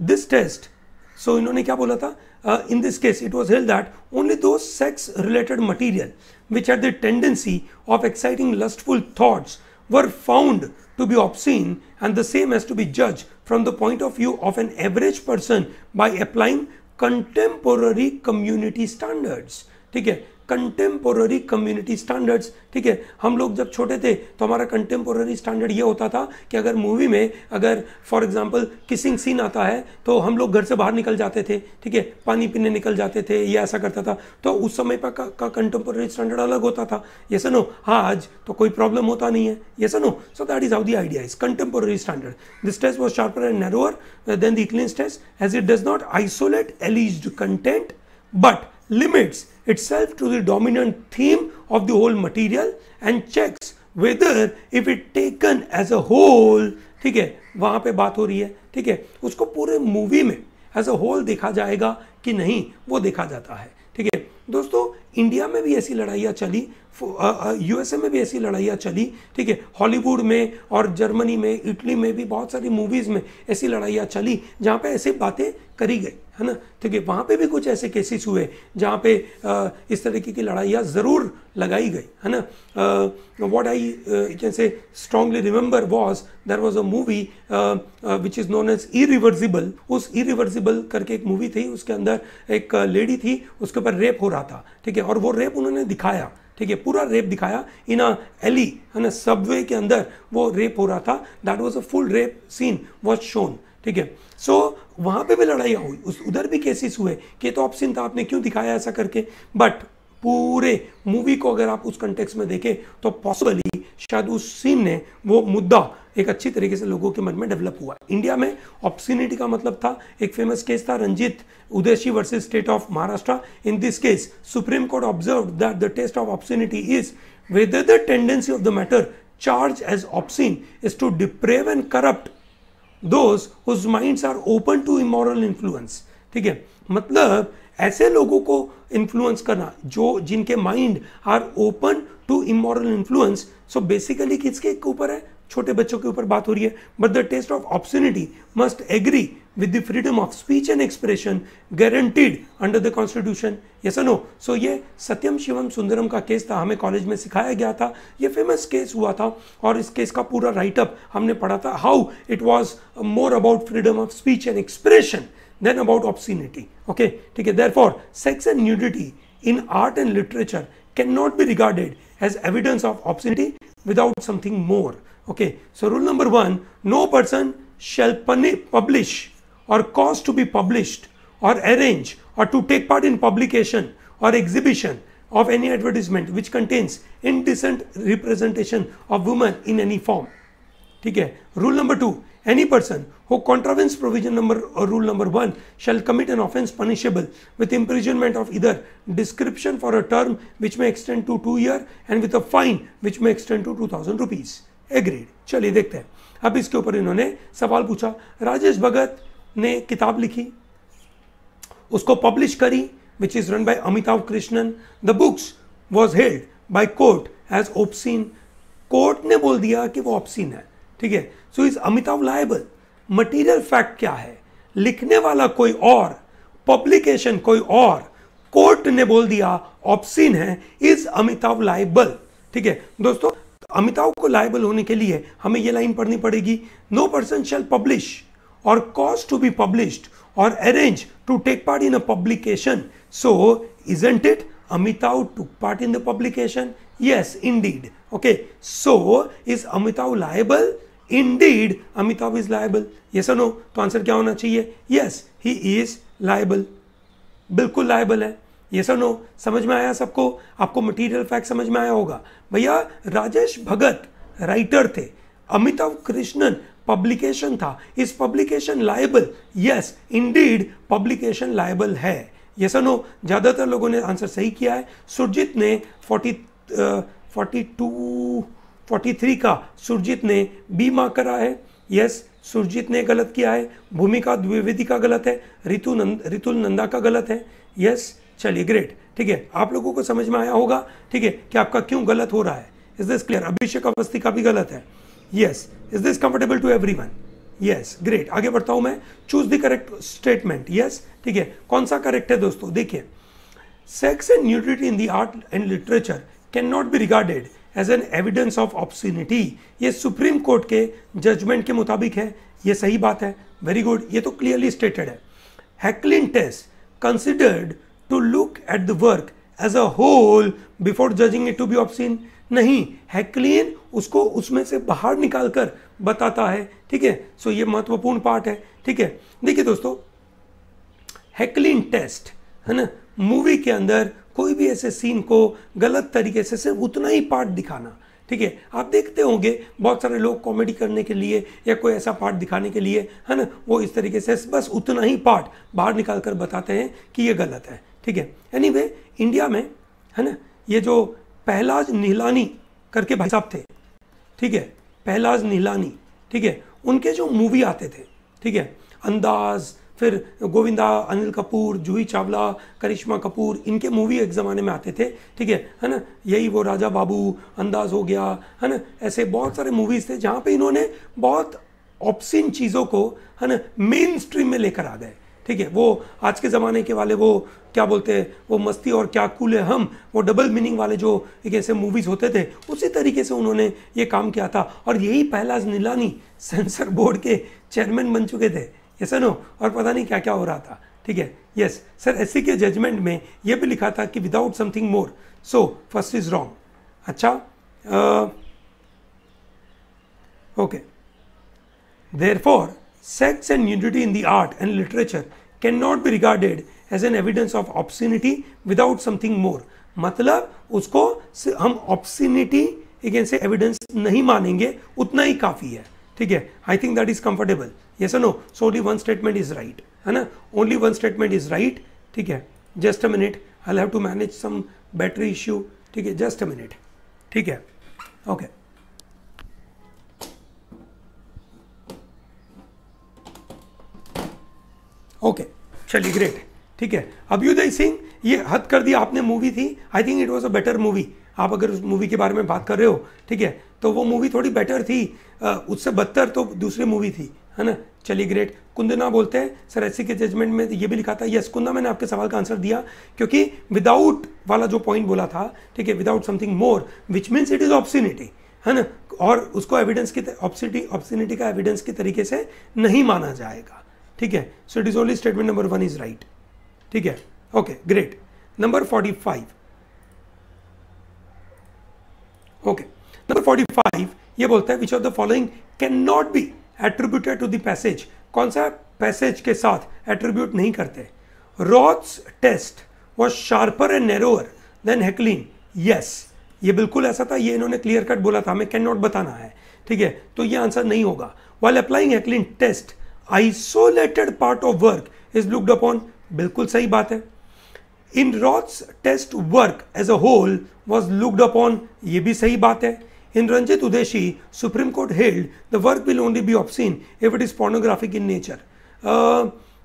this test so इन्होंने क्या बोला था? in this case it was held that only those sex related material which had the tendency of exciting lustful thoughts were found to be obscene and the same has to be judged from the point of view of an average person by applying contemporary community standards ठीक है contemporary community standards ठीक है हम लोग जब छोटे थे तो हमारा कंटेम्पोररी स्टैंडर्ड ये होता था कि अगर मूवी में अगर फॉर एग्जांपल किसिंग सीन आता है तो हम लोग घर से बाहर निकल जाते थे। ठीक है पानी पीने निकल जाते थे ये ऐसा करता था। तो उस समय पर का, कंटेम्पोररी स्टैंडर्ड अलग होता था। ये सनो हाँ आज तो कोई प्रॉब्लम होता नहीं है। ये सनो so that is how the idea is contemporary standard this test was sharper and narrower than the Hicklin test as it does not isolate alleged content but limits itself to the dominant theme of the whole material and checks whether if it taken as a whole, ठीक है, वहाँ पे बात हो रही है, ठीक है, उसको पूरे मूवी में एज अ होल देखा जाएगा कि नहीं, वो देखा जाता है, ठीक है। दोस्तों इंडिया में भी ऐसी लड़ाइयाँ चली यूएसए में भी ऐसी लड़ाइयाँ चली, ठीक है हॉलीवुड में और जर्मनी में इटली में भी बहुत सारी मूवीज़ में ऐसी लड़ाइयाँ चली, जहाँ पे ऐसी बातें करी गई। है ना? ठीक है वहाँ पे भी कुछ ऐसे केसेस हुए जहाँ पे आ, इस तरीके की लड़ाइयाँ ज़रूर लगाई गई है ना? What I can say strongly remember was there was a movie which is known as irreversible उस इरिवर्सिबल करके एक मूवी थी उसके अंदर एक लेडी थी उसके ऊपर रेप हो रहा था ठीक है? और वो रेप उन्होंने दिखाया ठीक है? पूरा रेप दिखाया इन अ एली है ना? सबवे के अंदर वो रेप हो रहा था. That was a full rape scene was shown ठीक है? सो वहाँ पे भी लड़ाइयाँ हुई उस उधर भी केसेस हुए कि तो ऑप्शन था आपने क्यों दिखाया ऐसा करके? बट पूरे मूवी को अगर आप उस कंटेक्स में देखें तो पॉसिबली शायद उस सीन ने वो मुद्दा एक अच्छी तरीके से लोगों के मन में डेवलप हुआ। इंडिया में ऑप्सिनिटी का मतलब था, एक फ़ेमस केस था Ranjit Udeshi versus state of Maharashtra in this case supreme court observe that the test of obscenity is whether the tendency of the matter charge as obscene is to deprave and corrupt those whose minds are open to immoral influence ठीक है? मतलब ऐसे लोगों को influence करना, जो जिनके mind are open to immoral influence so basically किसके ऊपर है? छोटे बच्चों के ऊपर बात हो रही है but the test of obscenity must agree with the freedom of speech and expression guaranteed under the constitution yes no so ये सत्यम शिवम सुंदरम का केस था, हमें कॉलेज में सिखाया गया था। ये फ़ेमस केस हुआ था और इस केस का पूरा राइटअप हमने पढ़ा था how it was more about freedom of speech and expression than about obscenity okay ठीक है there for sex and nudity in art and literature can not be regarded as evidence of obscenity without something more. Okay, so rule number one, no person shall publish or cause to be published or arrange or to take part in publication or exhibition of any advertisement which contains indecent representation of women in any form. Okay. Rule number two, any person who contravenes provision number or rule number one shall commit an offense punishable with imprisonment of either description for a term which may extend to two years and with a fine which may extend to 2000 rupees. Agreed चलिए देखते हैं। अब इसके ऊपर इन्होंने सवाल पूछा। राजेश भगत ने किताब लिखी, उसको पब्लिश करी which is run by Amitabh Krishnan. The books was held by court as obscene court ने बोल दिया कि वो ऑप्सीन है। ठीक है? So is Amitabh liable material fact क्या है? लिखने वाला कोई और पब्लिकेशन कोई और कोर्ट ने बोल दिया ऑप्सीन है। इज़ अमिताभ लाइबल ठीक है? दोस्तों अमिताभ को लाइबल होने के लिए हमें ये लाइन पढ़नी पड़ेगी। No person shall publish or cause to be published or arrange to take part in a publication so isn't it Amitabh to part in the publication yes, indeed. Okay, so, is amitav liable? Indeed amitav is liable. Yes or no? तो answer क्या होना चाहिए? Yes, he is liable. बिल्कुल liable है। ये sir no समझ में आया सबको? आपको मटेरियल फैक्ट समझ में आया होगा। भैया, राजेश भगत राइटर थे। अमिताभ कृष्णन पब्लिकेशन था। इस publication liable yes indeed publication liable है। ये सनो ज़्यादातर लोगों ने आंसर सही किया है। सुरजीत ने forty forty two forty three का सुरजीत ने बी मार्क करा है। यस सुरजीत ने गलत किया है। भूमिका द्विवेदी का गलत है। ऋतु नंद ऋतुल नंदा का गलत है। यस चलिए ग्रेट ठीक है, आप लोगों को समझ में आया होगा, ठीक है, कि आपका क्यों गलत हो रहा है। Is this clear Abhishek Awasthi का भी गलत है। Yes is this comfortable to everyone yes great आगे बढ़ता हूँ मैं। Choose the correct statement yes ठीक है, कौन सा करेक्ट है दोस्तों? देखिए sex and nudity in the art and literature can not be regarded as an evidence of obscenity ये सुप्रीम कोर्ट के जजमेंट के मुताबिक है। ये सही बात है। वेरी गुड ये तो क्लियरली स्टेटेड है। Hicklin test considered to look at the work as a whole before judging it to be obscene नहीं हैक्लियन उसको उसमें से बाहर निकाल कर बताता है, ठीक है? सो ये महत्वपूर्ण पार्ट है, ठीक है? देखिए दोस्तों हैक्लिन टेस्ट है ना? मूवी के अंदर कोई भी ऐसे सीन को गलत तरीके से सिर्फ़ उतना ही पार्ट दिखाना, ठीक है? आप देखते होंगे, बहुत सारे लोग कॉमेडी करने के लिए या कोई ऐसा पार्ट दिखाने के लिए, है ना? वो इस तरीके से बस उतना ही पार्ट बाहर निकाल कर बताते हैं कि ये गलत है। ठीक है? एनी anyway, इंडिया में है ना ये जो पहलाज नीलानी करके भाई साहब थे ठीक है? पहलाज नीलानी ठीक है? उनके जो मूवी आते थे ठीक है? अंदाज फिर गोविंदा अनिल कपूर जूही चावला करिश्मा कपूर इनके मूवी एक ज़माने में आते थे ठीक है? है ना? यही वो राजा बाबू अंदाज हो गया है ना? ऐसे बहुत सारे मूवीज़ थे जहाँ पे इन्होंने बहुत ऑप्सिन चीज़ों को है ना मेन स्ट्रीम में लेकर आ गए। ठीक है, वो आज के ज़माने के वाले वो, क्या बोलते हैं, वो मस्ती और क्या कूल है हम, वो डबल मीनिंग वाले जो एक ऐसे मूवीज़ होते थे, उसी तरीके से उन्होंने ये काम किया था। और यही पहला नीलानी सेंसर बोर्ड के चेयरमैन बन चुके थे। ये सर नो और पता नहीं क्या क्या हो रहा था। ठीक है? यस सर एस के जजमेंट में ये भी लिखा था कि without something more so first is wrong अच्छा okay there for sex and nudity in the art and literature cannot be regarded as an evidence of obscenity without something more. मतलब उसको हम ऑप्सिनिटी से एविडेंस नहीं मानेंगे, उतना ही काफ़ी है। ठीक है? I think that is comfortable yes no so only one statement is right है ना? Only one statement is right ठीक है? Just a minute I have to manage some battery issue ठीक है? जस्ट अ मिनट ठीक है? Okay okay. Okay चलिए great ठीक है. अभ्युदय सिंह ये हद कर दिया आपने मूवी थी. I think it was a better movie आप अगर उस मूवी के बारे में बात कर रहे हो, ठीक है तो वो मूवी थोड़ी बेटर थी. उससे बदतर तो दूसरी मूवी थी. है ना? चलिए ग्रेट कुंदना बोलते हैं, सर, ऐसी के जजमेंट में ये भी लिखा था. यस कुंदा मैंने आपके सवाल का आंसर दिया, क्योंकि विदाउट वाला जो पॉइंट बोला था, ठीक है without something more which means it is obscenity है ना? और उसको एविडेंस की ऑप्सिनिटी ऑप्सिनिटी का एविडेंस के तरीके से नहीं माना जाएगा. ठीक है? So it is only statement number one is right ठीक है? Okay great number forty five okay number forty five ये बोलता है which of the following can not be attributed to the passage कौन सा पैसेज के साथ एट्रीब्यूट नहीं करते? Roth's test was sharper and narrower than Hicklin yes ये बिल्कुल ऐसा था, ये इन्होंने क्लियर कट बोला था, हमें कैन नॉट बताना है। ठीक है? तो ये आंसर नहीं होगा। While applying Hicklin test isolated part of work is looked upon बिल्कुल सही बात है। In Roth's test work as a whole was looked upon ये भी सही बात है। In Ranjit Udeshi supreme court held the work will only be obscene if it is pornographic in nature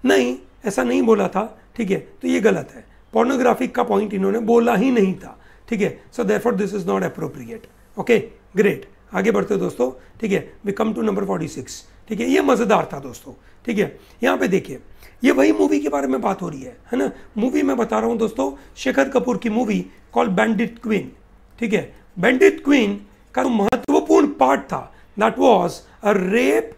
नहीं, ऐसा नहीं बोला था, ठीक है तो ये गलत है। पोर्नोग्राफिक का पॉइंट इन्होंने बोला ही नहीं था, ठीक है so there this is not appropriate okay great आगे बढ़ते दोस्तों, ठीक है we come to number forty six ठीक है? ये मज़ेदार था दोस्तों, ठीक है? यहाँ पे देखिए, ये वही मूवी के बारे में बात हो रही है है ना? मूवी मैं बता रहा हूँ दोस्तों, शेखर कपूर की मूवी कॉल बैंडिट क्वीन ठीक है? बैंडिट क्वीन का महत्वपूर्ण पार्ट था। That was a rape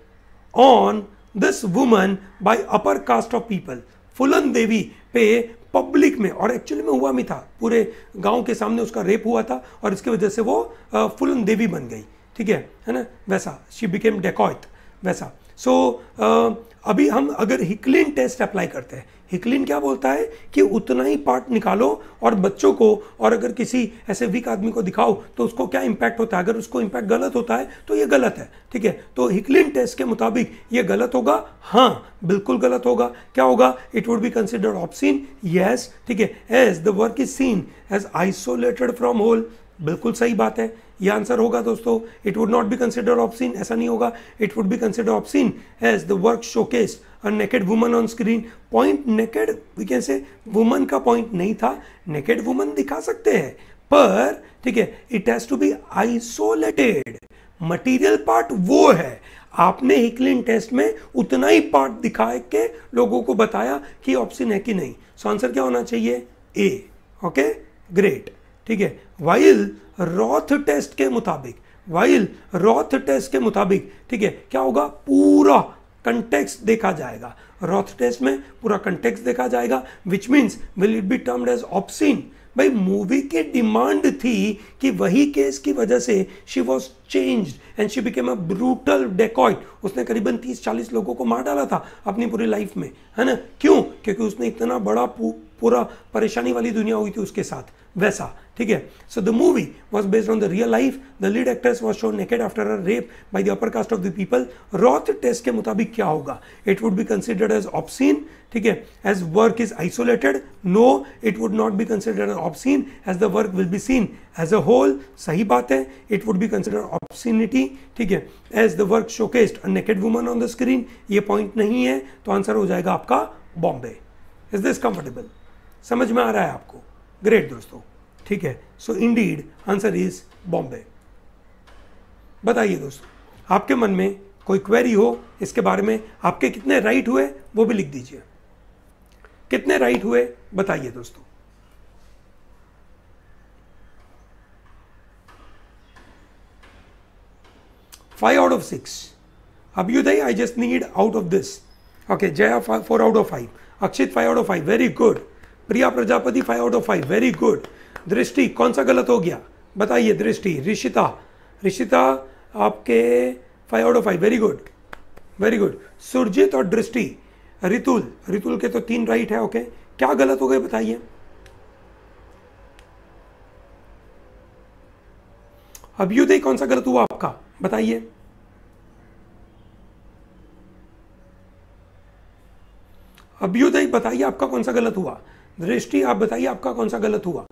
on this woman by upper caste of people Phoolan Devi पे पब्लिक में, और एक्चुअली में हुआ भी था। पूरे गाँव के सामने उसका रेप हुआ था, और इसकी वजह से वो फुलन देवी बन गई, ठीक है? है ना? वैसा शी बिकेम डेकॉयत वैसा। सो so, अभी हम अगर हिकलिन टेस्ट अप्लाई करते हैं हिकलिन क्या बोलता है कि उतना ही पार्ट निकालो और बच्चों को और अगर किसी ऐसे वीक आदमी को दिखाओ तो उसको क्या इंपैक्ट होता है? अगर उसको इम्पैक्ट गलत होता है तो ये गलत है ठीक है? तो हिकलिन टेस्ट के मुताबिक ये गलत होगा? हाँ बिल्कुल गलत होगा। क्या होगा? It would be considered obscene yes ठीक है। As the work is seen as isolated from whole बिल्कुल सही बात है। ये आंसर होगा दोस्तों it would not be consider obscene ऐसा नहीं होगा। It would be consider obscene as the work showcased a naked woman on screen point naked we can say woman का पॉइंट नहीं था नेकेड वुमन दिखा सकते हैं। पर, ठीक है it has to be isolated material part वो है। आपने हिकलिन टेस्ट में उतना ही पार्ट दिखा के लोगों को बताया कि ऑप्शन है कि नहीं। सो so आंसर क्या होना चाहिए? ए ओके ग्रेट ठीक है। वाइल रॉथ टेस्ट के मुताबिक वाइल रॉथ टेस्ट के मुताबिक, ठीक है, क्या होगा? पूरा कंटेक्स्ट देखा जाएगा। रॉथ टेस्ट में पूरा कंटेक्स्ट देखा जाएगा which means will it be termed as obscene भाई मूवी की डिमांड थी कि वही केस की वजह से she was change and she became a brutal dacoit उसने करीबन 30-40 लोगों को मार डाला था अपनी पूरी लाइफ में, है ना? क्यों? क्योंकि उसने इतना बड़ा पूरा परेशानी वाली दुनिया हुई थी उसके साथ। वैसा, ठीक है? So the movie was based on the real life the lead actress was shown naked after a rape by the upper caste of the people Roth test के मुताबिक क्या होगा? It would be considered as obscene ठीक है? As work is isolated no it would not be considered as obscene as the work will be seen as a whole सही बात है it would be consider obscenity ठीक है? As the work showcased a naked woman on the screen ये point नहीं है तो answer हो जाएगा आपका बॉम्बे इज़ दिस कंफर्टेबल समझ में आ रहा है आपको? ग्रेट दोस्तों। ठीक है? So indeed answer is Bombay बताइए दोस्तों, आपके मन में कोई क्वेरी हो, इसके बारे में आपके कितने राइट हुए, वो भी लिख दीजिए। कितने राइट हुए, बताइए दोस्तों। फाइव आउट ऑफ़ सिक्स अब Abhyudaya I just need out of this okay Jaya four out of five Akshit five out of five very good Priya Prajapati five out of five very good Drishti, कौन सा गलत हो गया? बताइए दृष्टि। ऋषिता। ऋषिता आपके five out of five very good very good Surjit और दृष्टि। रितुल। रितुल के तो तीन राइट है ओके क्या गलत हो गए, बताइए? अभ्युदय कौन सा गलत हुआ आपका? बताइए। अभ्युदय, बताइए आपका कौन सा गलत हुआ? दृष्टि आप बताइए आपका कौन सा गलत हुआ?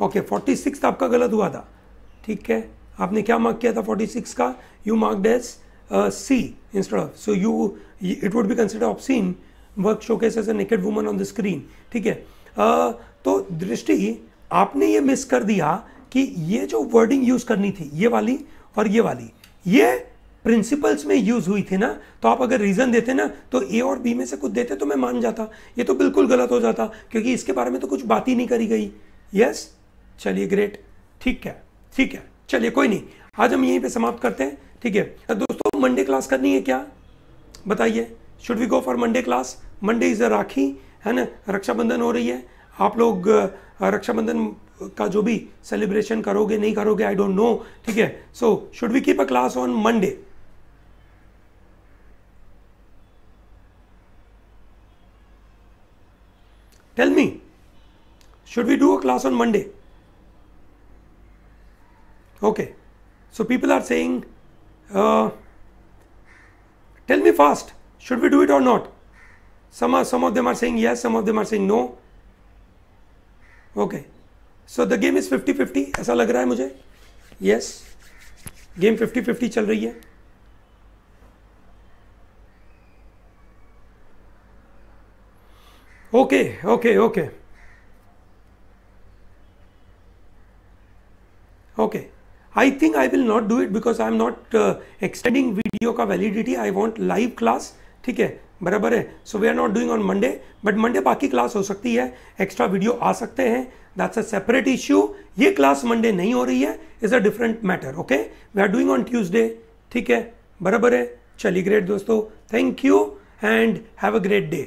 ओके फोर्टी सिक्स आपका गलत हुआ था। ठीक है? आपने क्या मार्क किया था फोर्टी सिक्स का? You mark as C instead of so you it would be consider obscene work showcase as a naked woman on the screen ठीक है? Uh, तो दृष्टि, आपने ये मिस कर दिया कि ये जो वर्डिंग यूज़ करनी थी, ये वाली और ये वाली, ये प्रिंसिपल्स में यूज़ हुई थी ना तो आप अगर रीजन देते ना तो ए और बी में से कुछ देते तो मैं मान जाता। ये तो बिल्कुल गलत हो जाता, क्योंकि इसके बारे में तो कुछ बात ही नहीं करी गई। यस चलिए ग्रेट ठीक है ठीक है। चलिए, कोई नहीं। आज हम यहीं पे समाप्त करते हैं, ठीक है। दोस्तों मंडे क्लास करनी है क्या? बताइए। Should we go for Monday class Monday is a Rakhi है ना? रक्षाबंधन हो रही है। आप लोग रक्षाबंधन का जो भी सेलिब्रेशन करोगे, नहीं करोगे आई डोंट नो ठीक है? So should we keep a class on Monday tell me should we do a class on Monday okay so people are saying tell me fast should we do it or not some of them are saying yes, some of them are saying no. Okay so the game is fifty fifty ऐसा लग रहा है मुझे? Yes game fifty fifty चल रही है. Okay okay okay okay I think I will not do it because I am not extending video का validity I want live class ठीक है? बराबर है। So we are not doing on Monday but Monday बाकी class हो सकती है। Extra video आ सकते हैं। दैट्स अ सेपरेट इश्यू ये क्लास मंडे नहीं हो रही है। Is a different matter okay we are doing on Tuesday ठीक है? बराबर है। चलिए ग्रेट दोस्तों। Thank you and have a great day